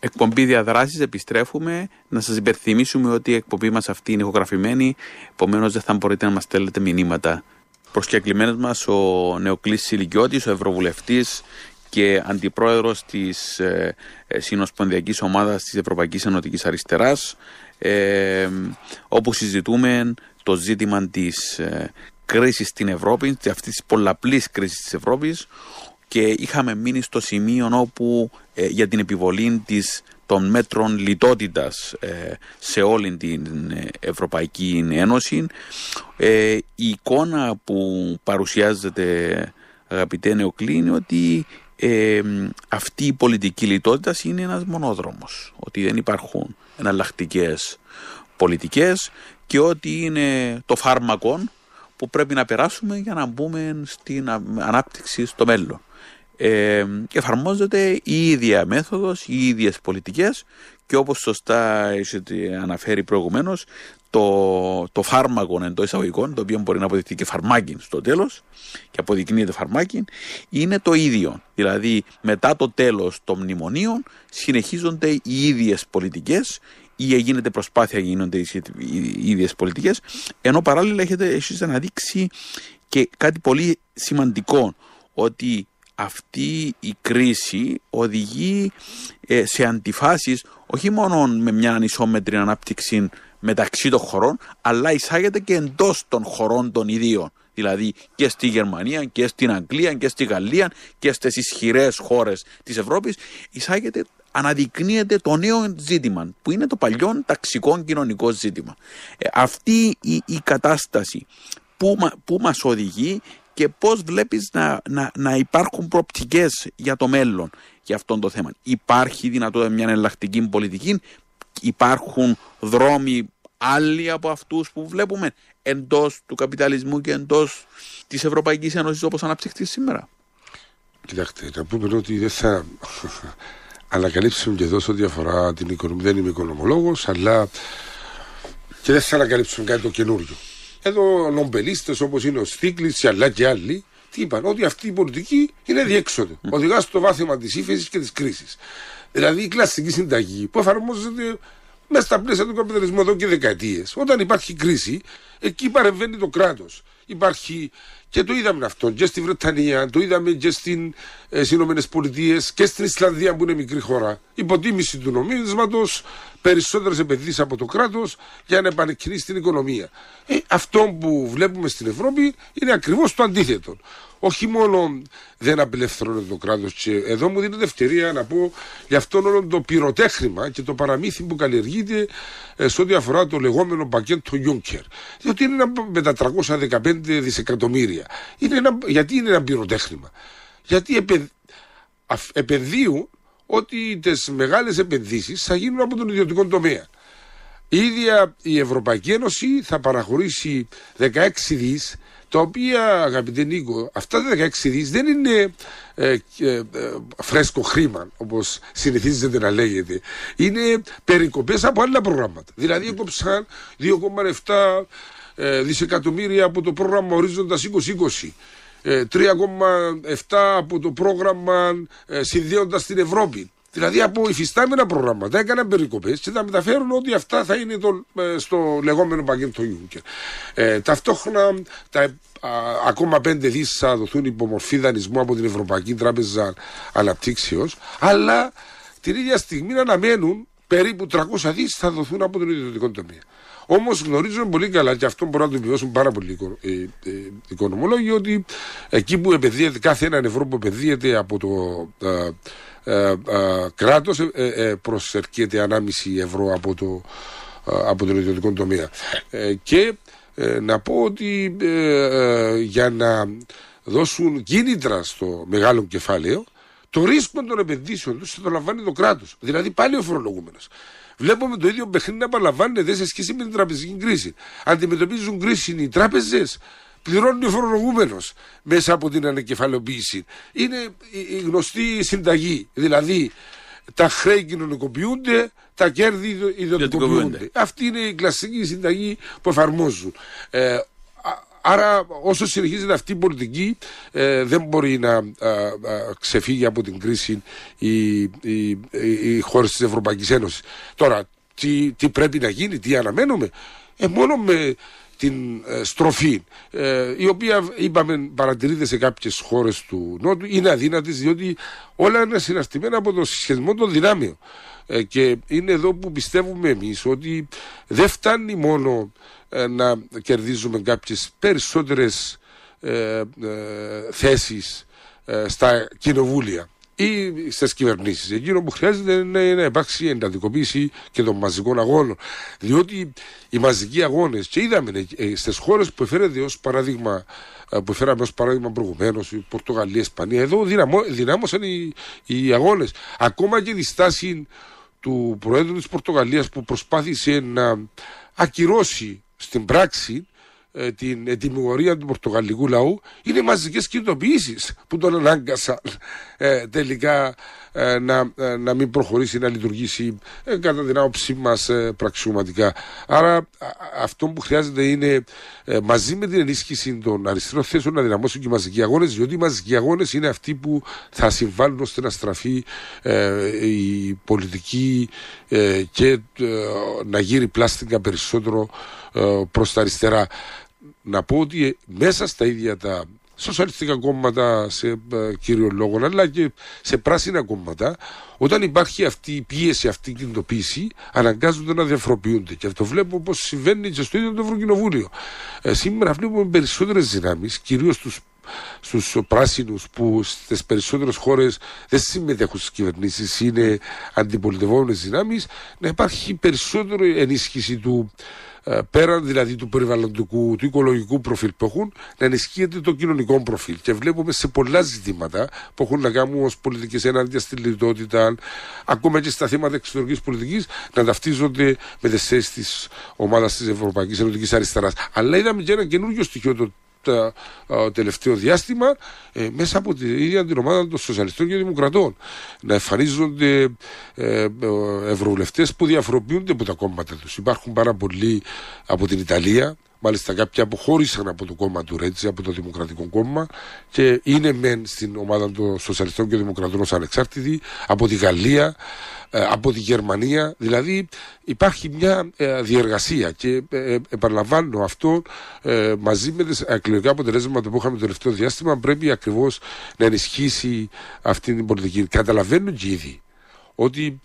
Εκπομπή διαδράσεις, επιστρέφουμε. Να σας υπερθυμίσουμε ότι η εκπομπή μας αυτή είναι ηχογραφημένη, επομένως δεν θα μπορείτε να μας στέλνετε μηνύματα. Προσκεκλημένος μας ο Νεοκλής Σιλικιώτης, ο Ευρωβουλευτής και αντιπρόεδρος της ε, ε, Συνοσπονδιακής Ομάδας της Ευρωπαϊκής Ενωτικής Αριστεράς, ε, όπου συζητούμε το ζήτημα της ε, κρίσης στην Ευρώπη, αυτής της πολλαπλής κρίσης της Ευρώπης, και είχαμε μείνει στο σημείο όπου ε, για την επιβολή της, των μέτρων λιτότητας ε, σε όλη την ε, Ευρωπαϊκή Ένωση. η εικόνα που παρουσιάζεται αγαπητέ Νεοκλή είναι ότι αυτή η πολιτική λιτότητα είναι ένας μονόδρομος. Ότι δεν υπάρχουν εναλλακτικές πολιτικές και ότι είναι το φάρμακο που πρέπει να περάσουμε για να μπούμε στην ανάπτυξη στο μέλλον ε, εφαρμόζεται η ίδια μέθοδος, οι ίδιες πολιτικές και όπως σωστά αναφέρει προηγουμένως το, το φάρμακο εντός εισαγωγικών, το οποίο μπορεί να αποδειχθεί και φαρμάκι στο τέλος και αποδεικνύεται φαρμάκι, είναι το ίδιο. Δηλαδή μετά το τέλος των μνημονίων συνεχίζονται οι ίδιες πολιτικές ή γίνεται προσπάθεια γίνονται οι ίδιες πολιτικές, ενώ παράλληλα έχετε εσείς αναδείξει και κάτι πολύ σημαντικό, ότι αυτή η κρίση οδηγεί ε, σε αντιφάσεις όχι μόνο με μια ανισόμετρη ανάπτυξη μεταξύ των χωρών, αλλά εισάγεται και εντός των χωρών των ιδίων. Δηλαδή και στη Γερμανία και στην Αγγλία και στη Γαλλία και στις ισχυρές χώρες της Ευρώπης εισάγεται αναδεικνύεται το νέο ζήτημα που είναι το παλιό ταξικό κοινωνικό ζήτημα. Ε, αυτή η, η κατάσταση που, που μας οδηγεί και πώς βλέπεις να, να, να υπάρχουν προοπτικές για το μέλλον για αυτό το θέμα. Υπάρχει δυνατότητα μια εναλλακτική πολιτική, υπάρχουν δρόμοι άλλοι από αυτούς που βλέπουμε εντός του καπιταλισμού και εντός της Ευρωπαϊκής Ένωσης όπως αναπτύχθηκε σήμερα. Κοιτάξτε, να πούμε ότι δεν θα ανακαλύψουμε και εδώ σε ό,τι αφορά την οικονομία. Δεν είμαι οικονομολόγος, αλλά και δεν θα ανακαλύψουμε κάτι το καινούριο. Εδώ νομπελίστες όπως είναι ο Στίκλιτ, αλλά και άλλοι, τι είπαν, ότι αυτή η πολιτική είναι διέξοδο. Οδηγά στο βάθημα της ύφεσης και της κρίσης. Δηλαδή η κλασική συνταγή που εφαρμόζεται μέσα στα πλαίσια του καπιταλισμού εδώ και δεκαετίες. Όταν υπάρχει κρίση, εκεί παρεμβαίνει το κράτος. Υπάρχει και το είδαμε αυτό και στη Βρετανία, το είδαμε και στι ε, Ηνωμένες Πολιτείες και στην Ισλανδία που είναι μικρή χώρα. Υποτίμηση του νομίσματος, περισσότερες επενδύσεις από το κράτος για να επανεκκινήσει την οικονομία. Ε, αυτό που βλέπουμε στην Ευρώπη είναι ακριβώς το αντίθετο όχι μόνο δεν απελευθερώνεται το κράτος. Και εδώ μου δίνεται ευκαιρία να πω για αυτό όλο το πυροτέχνημα και το παραμύθι που καλλιεργείται ε, σε ό,τι αφορά το λεγόμενο πακέτο Juncker. Διότι είναι ένα, με τα 315 δισεκατομμύρια. Είναι ένα, γιατί είναι ένα πυροτέχνημα; Γιατί επε, επενδύουν ότι τις μεγάλες επενδύσεις θα γίνουν από τον ιδιωτικό τομέα. Η ίδια η Ευρωπαϊκή Ένωση θα παραχωρήσει 16 δις τα οποία αγαπητέ Νίκο, αυτά τα 16 δις δεν είναι ε, ε, ε, φρέσκο χρήμα όπως συνηθίζεται να λέγεται. Είναι περικοπές από άλλα προγράμματα. Δηλαδή έκοψαν 2,7 ε, δισεκατομμύρια από το πρόγραμμα Ορίζοντας 2020. 3,7 από το πρόγραμμα ε, συνδέοντας την Ευρώπη. Δηλαδή από υφιστάμενα προγράμματα έκαναν περικοπές και θα μεταφέρουν ότι αυτά θα είναι το, ε, στο λεγόμενο πακέτο Juncker. Ε, ταυτόχρονα τα α, ακόμα πέντε δις θα δοθούν υπομορφή δανεισμού από την Ευρωπαϊκή Τράπεζα Αναπτύξεως, αλλά την ίδια στιγμή αναμένουν περίπου 300 δις θα δοθούν από τον ιδιωτικό τομέα. Όμως γνωρίζουμε πολύ καλά, και αυτό μπορούν να το επιβεβαιώσουν πάρα πολλοί ε, ε, οικονομολόγοι, ότι εκεί που επενδύεται κάθε ένα ευρώ που επενδύεται από το ε, ε, κράτος ε, προσερκείται ανάμιση ευρώ από, το, από τον ιδιωτικό τομέα. και να πω ότι για να δώσουν κίνητρα στο μεγάλο κεφάλαιο, το ρίσκο των επενδύσεων τους το λαμβάνει το κράτος. Δηλαδή πάλι ο φορολογούμενος. Βλέπουμε το ίδιο παιχνίδι να επαναλαμβάνεται σε σχέση με την τραπεζική κρίση. Αντιμετωπίζουν κρίση οι τράπεζες πληρώνει ο φορολογούμενος μέσα από την ανακεφαλαιοποίηση. Είναι η γνωστή συνταγή. Δηλαδή, τα χρέη κοινωνικοποιούνται, τα κέρδη ιδιωτικοποιούνται. Αυτή είναι η κλασική συνταγή που εφαρμόζουν. Ε, Άρα όσο συνεχίζεται αυτή η πολιτική ε, δεν μπορεί να ξεφύγει από την κρίση η, η, η, χώρες της Ευρωπαϊκής Ένωσης. Τώρα, τι, τι πρέπει να γίνει, τι αναμένουμε; Ε, μόνο με την ε, στροφή, ε, η οποία είπαμε παρατηρείται σε κάποιες χώρες του Νότου, είναι αδύνατης διότι όλα είναι συναστημένα από το συσχετισμό των δυνάμεων. Ε, και είναι εδώ που πιστεύουμε εμείς ότι δεν φτάνει μόνο ε, να κερδίζουμε κάποιες περισσότερες ε, θέσεις στα κοινοβούλια ή στις κυβερνήσεις. Εκείνο που χρειάζεται είναι να υπάρξει εντατικοποίηση και των μαζικών αγώνων. Διότι οι μαζικοί αγώνες, και είδαμε στις χώρες που εφέρεται ως παράδειγμα που φέραμε ως παράδειγμα προηγουμένως, η Πορτογαλία, η Ισπανία, εδώ δυνάμωσαν οι, οι αγώνες. Ακόμα και η στάση του Προέδρου της Πορτογαλίας που προσπάθησε να ακυρώσει στην πράξη ε, την ετοιμιγορία του πορτογαλικού λαού είναι μαζικές κινητοποιήσεις που τον ανάγκασαν ε, τελικά ε, να, ε, να μην προχωρήσει να λειτουργήσει κατά την άποψή μας πραξιωματικά. Άρα αυτό που χρειάζεται είναι μαζί με την ενίσχυση των αριστερών θέσεων να δυναμώσουν και οι μαζικοί αγώνες διότι οι μαζικοί αγώνες είναι αυτοί που θα συμβάλλουν ώστε να στραφεί η πολιτική και να γύρει πλάστικα περισσότερο προς τα αριστερά να πω ότι μέσα στα ίδια τα σοσιαλιστικά κόμματα σε ε, κύριο λόγο, αλλά και σε πράσινα κόμματα, όταν υπάρχει αυτή η πίεση, αυτή η κινητοποίηση, αναγκάζονται να διαφοροποιούνται. Και αυτό βλέπω όπω συμβαίνει και στο ίδιο το Ευρωκοινοβούλιο. Ε, σήμερα βλέπουμε περισσότερες δυνάμεις, κυρίως στου στους πράσινους που στις περισσότερες χώρες δεν συμμετέχουν στις κυβερνήσεις είναι αντιπολιτευόμενες δυνάμεις να υπάρχει περισσότερη ενίσχυση του ε, πέραν δηλαδή του περιβαλλοντικού, του οικολογικού προφίλ που έχουν, να ενισχύεται το κοινωνικό προφίλ. Και βλέπουμε σε πολλά ζητήματα που έχουν να κάνουν ως πολιτικές έναντι στη λιτότητα, ακόμα και στα θέματα εξωτερικής πολιτικής, να ταυτίζονται με τι θέσει της ομάδας της Ευρωπαϊκής Ενωτικής Αριστεράς. Αλλά είδαμε και ένα καινούργιο στοιχείο το το τελευταίο διάστημα ε, μέσα από την ίδια την ομάδα των Σοσιαλιστών και Δημοκρατών. Να εμφανίζονται ε, ε ευρωβουλευτές που διαφοροποιούνται από τα κόμματα τους. Υπάρχουν πάρα πολλοί από την Ιταλία, Μάλιστα κάποιοι αποχώρησαν από το κόμμα του Ρέτζι, από το Δημοκρατικό Κόμμα και είναι μεν στην ομάδα των Σοσιαλιστών και Δημοκρατών ως ανεξάρτητοι, από τη Γαλλία, ε, από τη Γερμανία. Δηλαδή υπάρχει μια ε, διεργασία και ε, επαναλαμβάνω αυτό μαζί με τις εκλογικά αποτελέσματα που είχαμε το τελευταίο διάστημα πρέπει ακριβώς να ενισχύσει αυτή την πολιτική. Καταλαβαίνουν και ήδη ότι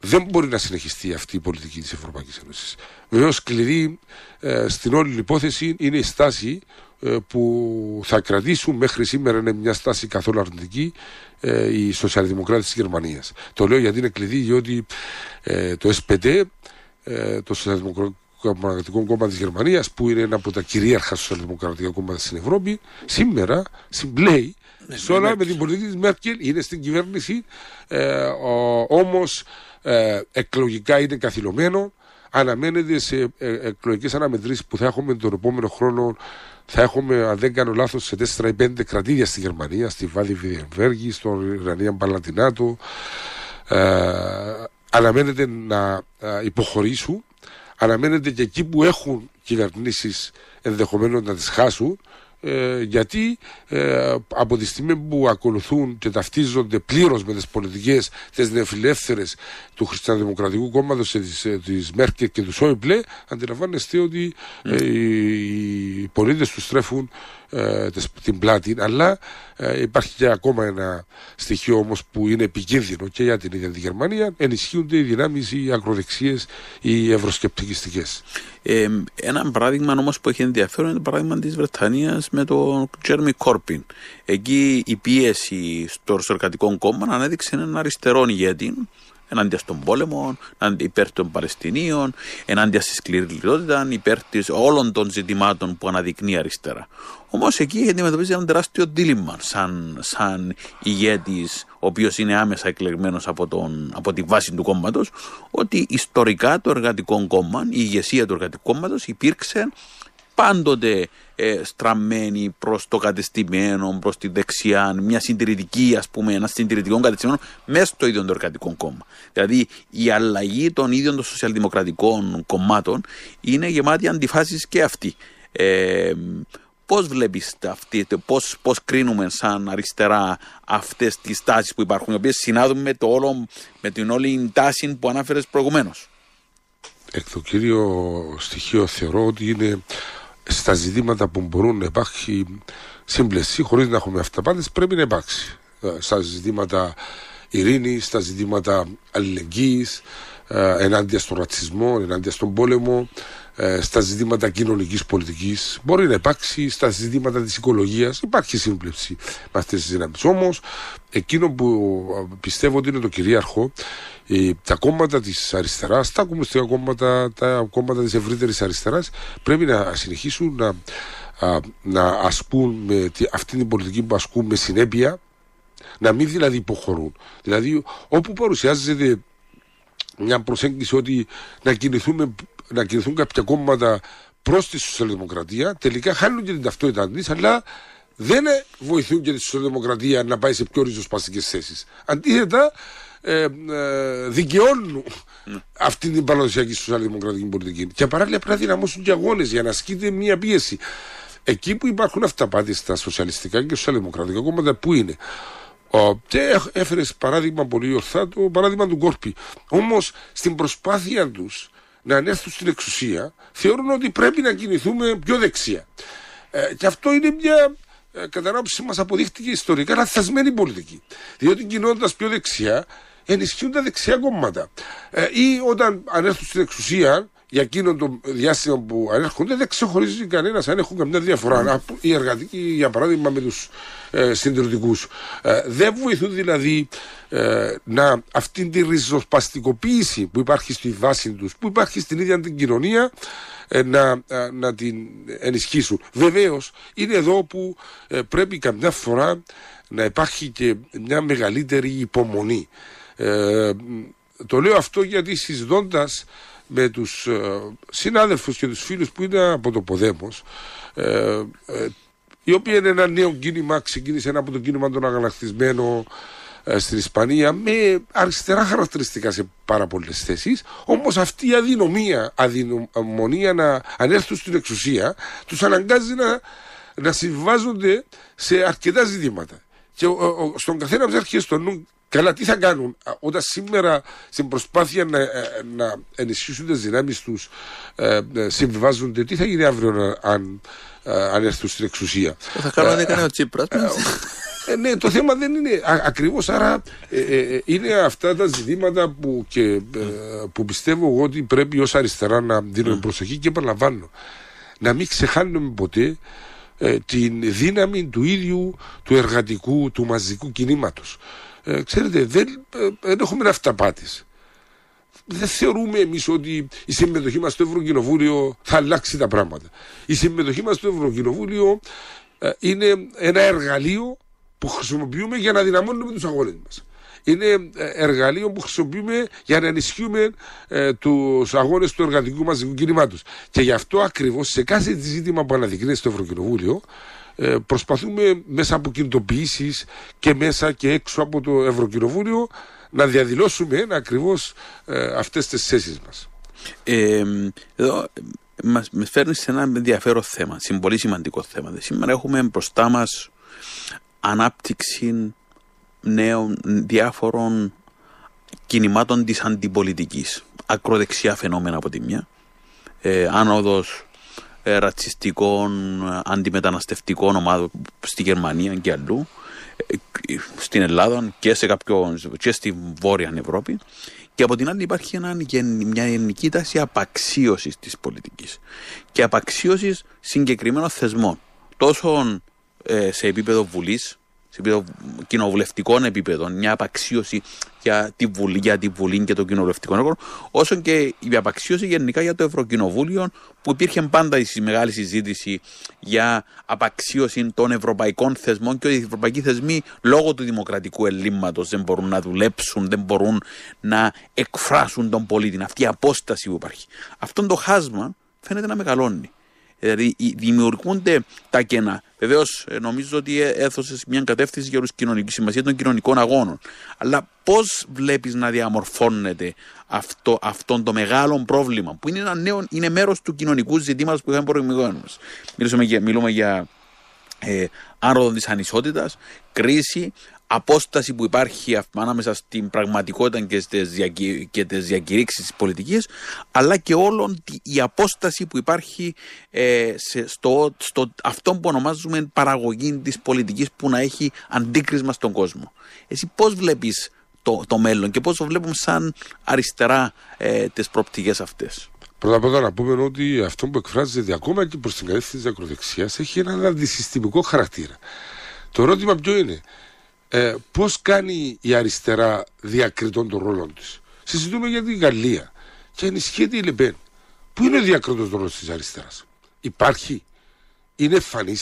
δεν μπορεί να συνεχιστεί αυτή η πολιτική της Ευρωπαϊκής Ένωσης. Βεβαίως κλειδί ε, στην όλη υπόθεση είναι η στάση ε, που θα κρατήσουν μέχρι σήμερα είναι μια στάση καθόλου αρνητική ε, οι σοσιαλδημοκράτες της Γερμανίας. Το λέω γιατί είναι κλειδί διότι ε, το SPD, το Σοσιαλδημοκρατικό Κόμμα της Γερμανίας που είναι ένα από τα κυρίαρχα σοσιαλδημοκρατικά κόμματα στην Ευρώπη σήμερα συμπλέει ναι, σε όλα με την πολιτική της Μέρκελ είναι στην κυβέρνηση ε, όμως εκλογικά είναι καθυλωμένο αναμένεται σε ε, εκλογικές αναμετρήσεις που θα έχουμε τον επόμενο χρόνο. Θα έχουμε, αν δεν κάνω λάθος, σε 4 ή 5 κρατήδια στη Γερμανία, στη Βάδη Βιδιεμβέργη, στο Ιρανία Παλατινάτο. Ε, αναμένεται να ε, υποχωρήσουν. Αναμένεται και εκεί που έχουν κυβερνήσεις ενδεχομένως να τις χάσουν ε, γιατί ε, από τη στιγμή που ακολουθούν και ταυτίζονται πλήρως με τις πολιτικές τις νεοφιλεύθερες του Χριστιανοδημοκρατικού Κόμματος της, ε, της Μέρκελ και του Σόιμπλε αντιλαμβάνεστε ότι ε, οι πολίτες τους στρέφουν ε, την πλάτη, αλλά ε, υπάρχει και ακόμα ένα στοιχείο όμως που είναι επικίνδυνο και για την ίδια τη Γερμανία, ενισχύονται οι δυνάμεις, οι ακροδεξίες, οι ευρωσκεπτικιστικές. Ε, ένα παράδειγμα όμως που έχει ενδιαφέρον είναι το παράδειγμα της Βρετανίας με τον Τζέρμι Κόρπιν. Εκεί η πίεση στο εργατικό κόμμα ανέδειξε έναν αριστερό ηγέτη ενάντια στον πόλεμο, υπέρ των Παλαιστινίων, ενάντια στη σκληρή λιτότητα, υπέρ της, όλων των ζητημάτων που αναδεικνύει αριστερά. Όμως εκεί αντιμετωπίζει ένα τεράστιο δίλημα σαν, σαν ηγέτης, ο οποίος είναι άμεσα εκλεγμένος από, από τη βάση του κόμματος, ότι ιστορικά το εργατικό κόμμα, η ηγεσία του εργατικού κόμματος υπήρξε πάντοτε ε, στραμμένη προς το κατεστημένο, προς τη δεξιά, μια συντηρητική, ας πούμε, ένας συντηρητικός κατεστημένο μέσα στο ίδιο το εργατικό κόμμα. Δηλαδή η αλλαγή των ίδιων των σοσιαλδημοκρατικών κομμάτων είναι γεμάτη αντιφάσεις και αυτή. Ε, Πώς βλέπεις αυτή, πώς πώς κρίνουμε σαν αριστερά αυτές τις τάσεις που υπάρχουν, οι οποίες συνάδουν με, το όλο, με την όλη τάση που ανάφερες προηγουμένως; Εκ το κύριο στοιχείο θεωρώ ότι είναι στα ζητήματα που μπορούν να υπάρχει σύμπλεση χωρίς να έχουμε αυταπάτες, πρέπει να υπάρξει. Ε, στα ζητήματα ειρήνης, στα ζητήματα αλληλεγγύης, ε, ενάντια στον ρατσισμό, ενάντια στον πόλεμο, ε, στα ζητήματα κοινωνικής πολιτικής. Μπορεί να υπάρξει στα ζητήματα της οικολογίας. Υπάρχει σύμπλευση με αυτές τις δυνάμεις. Όμως, εκείνο που πιστεύω ότι είναι το κυρίαρχο, τα κόμματα της αριστεράς, τα κομμουνιστικά κόμματα, τα κόμματα της ευρύτερης αριστεράς, πρέπει να συνεχίσουν να, να ασκούν με αυτή την πολιτική που ασκούν με συνέπεια, να μην δηλαδή υποχωρούν. Δηλαδή, όπου παρουσιάζεται μια προσέγγιση ότι να κινηθούμε να κινηθούν κάποια κόμματα προς τη σοσιαλδημοκρατία, τελικά χάνουν και την ταυτότητά της, αλλά δεν βοηθούν και τη σοσιαλδημοκρατία να πάει σε πιο ριζοσπαστικές θέσεις. Αντίθετα, ε, ε, δικαιώνουν αυτή την παραδοσιακή σοσιαλδημοκρατική πολιτική. Και παράλληλα πρέπει να δυναμώσουν και αγώνες για να ασκείται μια πίεση. Εκεί που υπάρχουν αυταπάτη στα σοσιαλιστικά και σοσιαλδημοκρατικά κόμματα, πού είναι; Ο, και έφερες παράδειγμα πολύ ορθά το παράδειγμα του Κόρπη. Όμως στην προσπάθεια τους να ανέλθουν στην εξουσία, θεωρούν ότι πρέπει να κινηθούμε πιο δεξιά. Ε, και αυτό είναι μια ε, κατά άποψή μας αποδείχτηκε ιστορικά λαθασμένη πολιτική. Διότι κινώντας πιο δεξιά, ενισχύουν τα δεξιά κόμματα. Ε, ή όταν ανέλθουν στην εξουσία, για εκείνο το διάστημα που ανέρχονται, δεν ξεχωρίζει κανένας αν έχουν καμιά διαφορά. Mm. Οι εργατικοί, για παράδειγμα, με τους ε, συντηρητικούς. Ε, δεν βοηθούν δηλαδή ε, να αυτή τη ριζοσπαστικοποίηση που υπάρχει στη βάση τους, που υπάρχει στην ίδια την κοινωνία, ε, να, ε, να την ενισχύσουν. Βεβαίως, είναι εδώ που πρέπει καμιά φορά να υπάρχει και μια μεγαλύτερη υπομονή. το λέω αυτό γιατί συζητώντας με τους συνάδελφους και τους φίλους που είναι από το Ποδέμος η οποία είναι ένα νέο κίνημα, ξεκίνησε ένα από το κίνημα των αγανακτισμένο ε, στην Ισπανία με αριστερά χαρακτηριστικά σε πάρα πολλές θέσεις. Όμως αυτή η αδυναμία, αδυναμονία να ανέλθουν στην εξουσία, τους αναγκάζει να, να συμβάζονται σε αρκετά ζητήματα. Και ο, ο, στον καθένα μα έρχεται στο νου, καλά, τι θα κάνουν όταν σήμερα στην προσπάθεια να, ε, να ενισχύσουν τις δυνάμεις τους ε, ε, συμβιβάζονται, τι θα γίνει αύριο αν αν έρθουν στην εξουσία; Θα κάνω ό,τι έκανε ο Τσίπρας. Ε, ναι, το θέμα δεν είναι ακριβώς. Άρα ε, ε, είναι αυτά τα ζητήματα που, και, που πιστεύω εγώ ότι πρέπει ως αριστερά να δίνουμε προσοχή και επαναλαμβάνω. Να μην ξεχάνουμε ποτέ την δύναμη του ίδιου του εργατικού, του μαζικού κινήματο. ξέρετε, δεν, δεν έχουμε αυταπάτης δεν θεωρούμε εμείς ότι η συμμετοχή μας στο Ευρωκοινοβούλιο θα αλλάξει τα πράγματα. Η συμμετοχή μας στο Ευρωκοινοβούλιο ε, είναι ένα εργαλείο που χρησιμοποιούμε για να δυναμώνουμε τους αγώνες μας. Είναι ε, εργαλείο που χρησιμοποιούμε για να ενισχύουμε ε, τους αγώνες του εργατικού μαζικού κινήματο. Και γι' αυτό ακριβώς σε κάθε ζήτημα που αναδεικνύεται στο Ευρωκοινοβούλιο, ε, προσπαθούμε μέσα από κινητοποιήσεις και μέσα και έξω από το Ευρωκοινοβούλιο να διαδηλώσουμε ακριβώς ε, αυτές τις θέσεις μας. Ε, εδώ μας φέρνεις σε ένα ενδιαφέρον θέμα, σε πολύ σημαντικό θέμα. Σήμερα έχουμε μπροστά μας ανάπτυξη νέων διάφορων κινημάτων της αντιπολιτικής. Ακροδεξιά φαινόμενα από τη μια, ε, άνοδος ε, ρατσιστικών, αντιμεταναστευτικών ομάδων στη Γερμανία και αλλού, στην Ελλάδα και, σε κάποιο, και στη Βόρεια Ευρώπη. Και από την άλλη υπάρχει ένα, μια γενική τάση απαξίωσης της πολιτικής και απαξίωσης συγκεκριμένων θεσμών. Τόσο ε, σε επίπεδο Βουλής, σε επίπεδο κοινοβουλευτικών επίπεδων, μια απαξίωση για τη Βουλή, για τη Βουλή και το κοινοβουλευτικό έργο, όσο και η απαξίωση γενικά για το Ευρωκοινοβούλιο, που υπήρχε πάντα η μεγάλη συζήτηση για απαξίωση των ευρωπαϊκών θεσμών και ότι οι ευρωπαϊκοί θεσμοί λόγω του δημοκρατικού ελλείμματος δεν μπορούν να δουλέψουν, δεν μπορούν να εκφράσουν τον πολίτη. Αυτή η απόσταση που υπάρχει. Αυτό το χάσμα φαίνεται να μεγαλώνει. Δηλαδή οι- δημιουργούνται τα κενά. Βεβαίως, νομίζω ότι ε- έδωσες μια κατεύθυνση για τη σημασία των κοινωνικών αγώνων. Αλλά πώς βλέπεις να διαμορφώνεται αυτό, αυτόν το μεγάλο πρόβλημα, που είναι ένα νέο, είναι μέρος του κοινωνικού ζητήματος που είχαμε προηγουμένως. Μιλούμε για, μιλούμε για ε, άνοδο της ανισότητας, κρίση, απόσταση που υπάρχει αυ- ανάμεσα στην πραγματικότητα και στις, διακι... και τις διακηρύξεις της πολιτικής, αλλά και όλον τη- η απόσταση που υπάρχει ε, σε, στο, στο αυτό που ονομάζουμε παραγωγή της πολιτικής που να έχει αντίκρισμα στον κόσμο. Εσύ πώς βλέπεις το, το μέλλον και πώς το βλέπουμε σαν αριστερά ε, τις προοπτικές αυτές; Πρώτα απ' όλα να πούμε ότι αυτό που εκφράζεται ακόμα και προς την κατεύθυνση της ακροδεξιάς έχει έναν αντισυστημικό χαρακτήρα. Το ερώτημα ποιο είναι, ε, πώς κάνει η αριστερά διακριτών των ρόλων της; Συζητούμε για την Γαλλία και ενισχύεται η Λεπέν. Πού είναι ο διακριτός ρόλος της αριστεράς, Υπάρχει, είναι εμφανή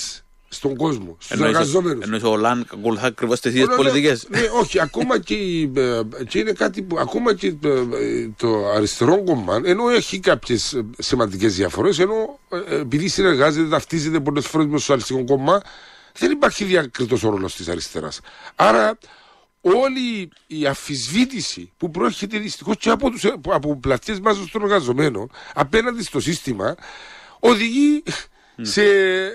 στον κόσμο, στους εργαζόμενους. εννοείς ο Λαν ακολουθά ακριβώς τις ίδιες Ναι, ναι, πολιτικές; Ναι, όχι, ακόμα και, η, ε, και είναι κάτι που ακόμα και ε, ε, το αριστερό κόμμα, ενώ έχει κάποιες σημαντικές διαφορές, ενώ ε, επειδή συνεργάζεται, ταυτίζεται πολλές φορές με το σοσιαλιστικό κόμμα, δεν υπάρχει διακριτός ο ρόλος της αριστεράς. Άρα, όλη η αφισβήτηση που προέρχεται δυστυχώς και από, τους, από πλατείες μας των εργαζομένων απέναντι στο σύστημα οδηγεί σε,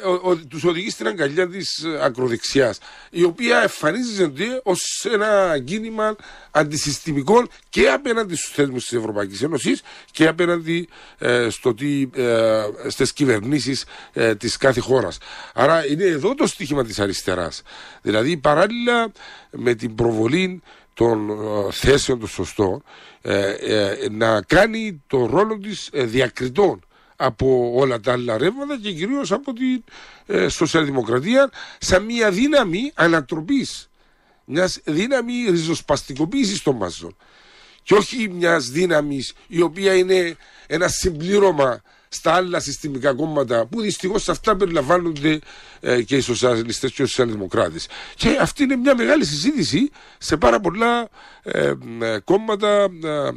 ο, ο, τους οδηγείς στην αγκαλιά της ε, ακροδεξιάς η οποία εμφανίζεται ως ένα κίνημα αντισυστημικό και απέναντι στους θέσμους της Ευρωπαϊκής Ένωσης και απέναντι ε, στο τι, ε, στις κυβερνήσεις ε, της κάθε χώρας. Άρα είναι εδώ το στοίχημα της αριστεράς. Δηλαδή παράλληλα με την προβολή των ε, θέσεων των σωστών ε, ε, να κάνει το ρόλο της ε, διακριτών από όλα τα άλλα ρεύματα και κυρίως από την ε, σοσιαλδημοκρατία σαν μια δύναμη ανατροπής μιας δύναμη ριζοσπαστικοποίησης των μαζών και όχι μιας δύναμης η οποία είναι ένα συμπλήρωμα στα άλλα συστημικά κόμματα που δυστυχώς σε αυτά περιλαμβάνονται ε, και οι σοσιαλιστές και οι σοσιαλδημοκράτες. Και αυτή είναι μια μεγάλη συζήτηση σε πάρα πολλά ε, ε, κόμματα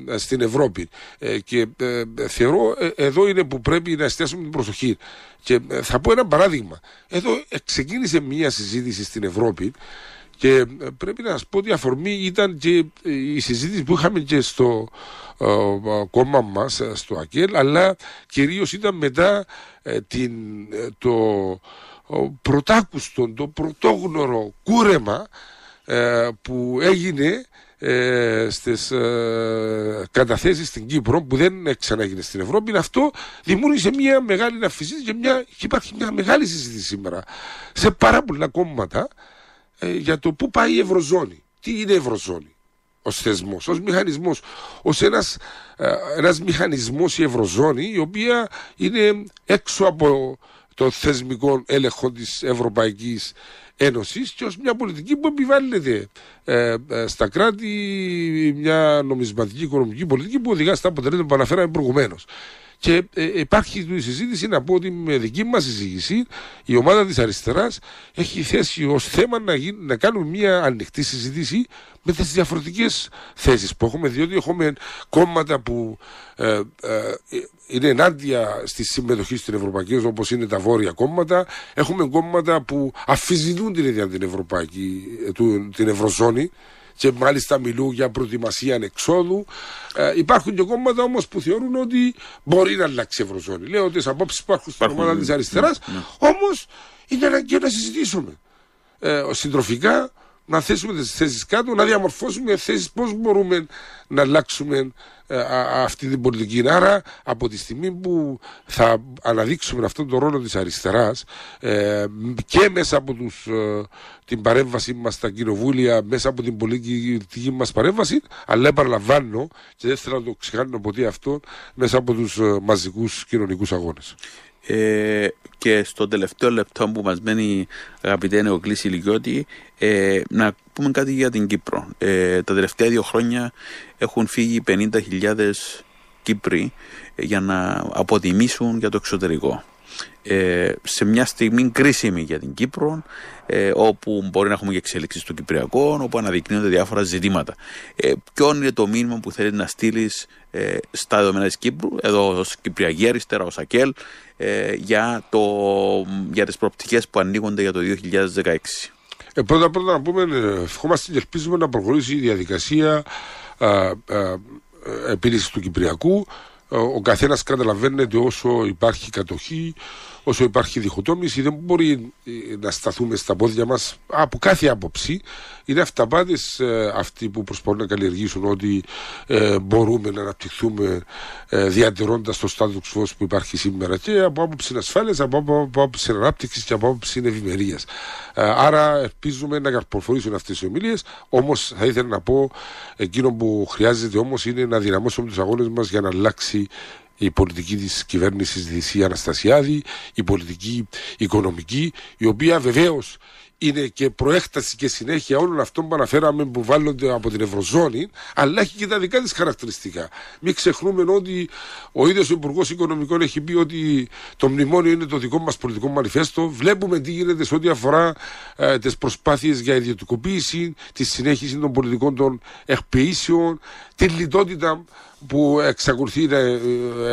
ε, στην Ευρώπη. Ε, και ε, θεωρώ ε, εδώ είναι που πρέπει να εστιάσουμε την προσοχή. Και ε, θα πω ένα παράδειγμα. Εδώ ε, ξεκίνησε μια συζήτηση στην Ευρώπη και ε, πρέπει να σας πω ότι η αφορμή ήταν και ε, η συζήτηση που είχαμε και στο ε, ε, κόμμα μας, ε, στο ΑΚΕΛ, αλλά κυρίως ήταν μετά ε, την, ε, το ο, πρωτάκουστο, το πρωτόγνωρο κούρεμα ε, που έγινε ε, στις ε, καταθέσεις στην Κύπρο που δεν ξαναγίνει στην Ευρώπη. Αυτό δημιούργησε μια μεγάλη αφισή και, μια, και υπάρχει μια μεγάλη συζήτηση σήμερα σε πάρα πολλά κόμματα ε, για το πού πάει η Ευρωζώνη. Τι είναι η Ευρωζώνη; Ως θεσμός, ως μηχανισμός, ως ένας, ε, ένας μηχανισμός η Ευρωζώνη η οποία είναι έξω από το θεσμικό έλεγχο της Ευρωπαϊκής Ένωσης και ως μια πολιτική που επιβάλλεται ε, ε, στα κράτη μια νομισματική οικονομική πολιτική που οδηγά στα αποτελέσματα που αναφέραμε προηγουμένως. Και ε, υπάρχει η συζήτηση να πω ότι με δική μας εισήγηση η ομάδα της αριστεράς έχει θέσει ως θέμα να, γίνει, να κάνουμε μια ανοιχτή συζήτηση με τις διαφορετικές θέσεις που έχουμε, διότι έχουμε κόμματα που ε, ε, είναι ενάντια στη συμμετοχή στην Ευρωπαϊκή Ένωση, όπως είναι τα βόρεια κόμματα. Έχουμε κόμματα που αφιζητούν την ίδια την Ευρωπαϊκή, του, την Ευρωζώνη και μάλιστα μιλούν για προετοιμασία ανεξόδου. Ε, υπάρχουν και κόμματα όμως που θεωρούν ότι μπορεί να αλλάξει η Ευρωζώνη. Λέω ότι τις απόψεις που υπάρχουν στην ομάδα της αριστεράς, ναι. όμως είναι αναγκαίο να συζητήσουμε. Ε, συντροφικά να θέσουμε τις θέσεις κάτω, να διαμορφώσουμε θέσεις πώς μπορούμε να αλλάξουμε ε, α, αυτή την πολιτική. Άρα, από τη στιγμή που θα αναδείξουμε αυτόν τον ρόλο της αριστεράς ε, και μέσα από τους, ε, την παρέμβαση μας στα κοινοβούλια, μέσα από την πολιτική μας παρέμβαση, αλλά επαναλαμβάνω και δεν θέλω να το ξεχάνω ποτέ αυτό, μέσα από τους ε, μαζικούς κοινωνικούς αγώνες. Ε, και στο τελευταίο λεπτό που μας μένει αγαπητέ Νεοκλήση Ηλικιώτη ε, να πούμε κάτι για την Κύπρο. Ε, τα τελευταία δύο χρόνια έχουν φύγει 50.000 Κύπροι για να αποτιμήσουν για το εξωτερικό. ε, σε μια στιγμή κρίσιμη για την Κύπρο, ε, όπου μπορεί να έχουμε και εξέλιξει στο Κυπριακό, όπου αναδεικνύονται διάφορα ζητήματα. Ε, ποιο είναι το μήνυμα που θέλεις να στείλεις ε, στα δεδομένα της Κύπρου, εδώ ως Κυπριακή Αριστερά, ως ΑΚΕΛ, ε, για, το, για τις προοπτικές που ανοίγονται για το 2016. Ε, πρώτα πρώτα να πούμε, ε, ευχόμαστε και ελπίζουμε να προχωρήσει η διαδικασία επίλυσης του Κυπριακού. Ο καθένας καταλαβαίνεται όσο υπάρχει κατοχή, όσο υπάρχει διχοτόμηση, δεν μπορεί ε, να σταθούμε στα πόδια μας από κάθε άποψη. Είναι αυταπάτες ε, αυτοί που προσπαθούν να καλλιεργήσουν ότι ε, μπορούμε να αναπτυχθούμε ε, διατηρώντας το status quo που υπάρχει σήμερα και από άποψη ασφάλειας, από, από, από άποψη ανάπτυξης και από άποψη ευημερίας. Ε, άρα ελπίζουμε να καρποφορήσουν αυτές οι ομιλίες. Όμως θα ήθελα να πω, εκείνο που χρειάζεται όμως είναι να δυναμώσουμε τους αγώνες μας για να αλλάξει η πολιτική της κυβέρνησης Δυσία Αναστασιάδη, η πολιτική οικονομική, η οποία βεβαίως είναι και προέκταση και συνέχεια όλων αυτών που αναφέραμε που βάλλονται από την Ευρωζώνη, αλλά έχει και τα δικά της χαρακτηριστικά. Μην ξεχνούμε ότι ο ίδιος ο Υπουργός Οικονομικών έχει πει ότι το μνημόνιο είναι το δικό μας πολιτικό μανιφέστο. Βλέπουμε τι γίνεται σε ό,τι αφορά ε, τις προσπάθειες για ιδιωτικοποίηση, τη συνέχιση των πολιτικών των εκποιήσεων, τη λιτότητα που εξακολουθεί να ε,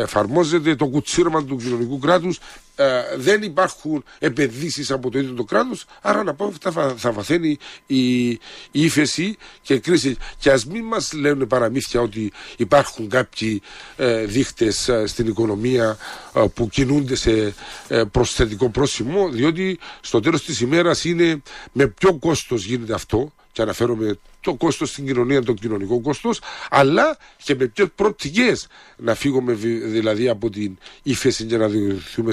εφαρμόζεται, το κουτσίρωμα του κοινωνικού κράτους. Ε, δεν υπάρχουν επενδύσεις από το ίδιο το κράτος, άρα να πω θα, θα βαθαίνει η, η ύφεση και η κρίση. Και ας μην μας λένε παραμύθια ότι υπάρχουν κάποιοι ε, δείχτες ε, στην οικονομία ε, που κινούνται σε ε, προσθετικό πρόσημο, διότι στο τέλος της ημέρας είναι με ποιο κόστος γίνεται αυτό και αναφέρομαι το κόστος στην κοινωνία, το κοινωνικό κόστος, αλλά και με ποιες προοπτικές να φύγουμε δηλαδή από την ύφεση και να διορθούμε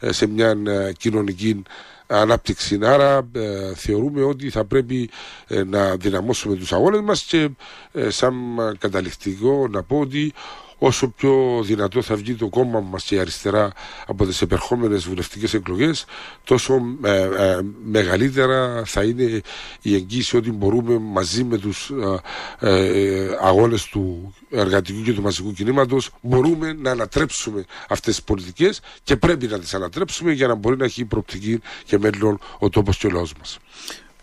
ε, σε μια ε, κοινωνική ανάπτυξη. Άρα ε, θεωρούμε ότι θα πρέπει να δυναμώσουμε τους αγώνες μας και σαν καταληκτικό να πω ότι όσο πιο δυνατό θα βγει το κόμμα μας και η αριστερά από τις επερχόμενες βουλευτικές εκλογές, τόσο ε, ε, μεγαλύτερα θα είναι η εγγύηση ότι μπορούμε μαζί με τους ε, ε αγώνες του εργατικού και του μαζικού κινήματος μπορούμε να ανατρέψουμε αυτές τις πολιτικές και πρέπει να τις ανατρέψουμε για να μπορεί να έχει προοπτική και μέλλον ο τόπος και ο λαός μας.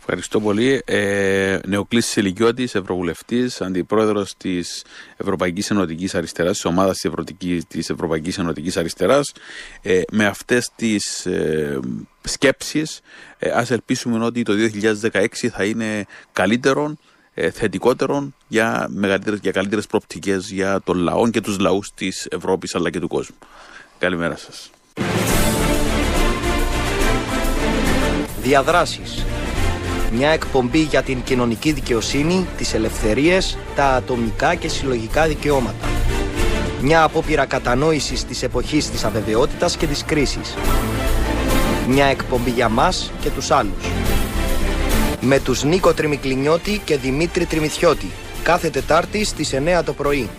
Ευχαριστώ πολύ. Ε, Νεοκλής Σελικιώτης, Ευρωβουλευτής, Αντιπρόεδρος της Ευρωπαϊκής Ενωτικής Αριστεράς, της ομάδας της, Ευρωπαϊκής Ενωτικής Αριστεράς. Ε, με αυτές τις ε, σκέψεις, ε, ας ελπίσουμε ότι το 2016 θα είναι καλύτερο, ε, θετικότερο για, μεγαλύτερες, για καλύτερες προοπτικές για τον λαό και τους λαούς της Ευρώπης αλλά και του κόσμου. Καλημέρα σας. Διαδράσεις μια εκπομπή για την κοινωνική δικαιοσύνη, τις ελευθερίες, τα ατομικά και συλλογικά δικαιώματα. Μια απόπειρα κατανόησης της εποχής της αβεβαιότητας και της κρίσης. Μια εκπομπή για μας και τους άλλους. Με τους Νίκο Τριμικλινιώτη και Δημήτρη Τριμιθιώτη. Κάθε Τετάρτη στις 9 το πρωί.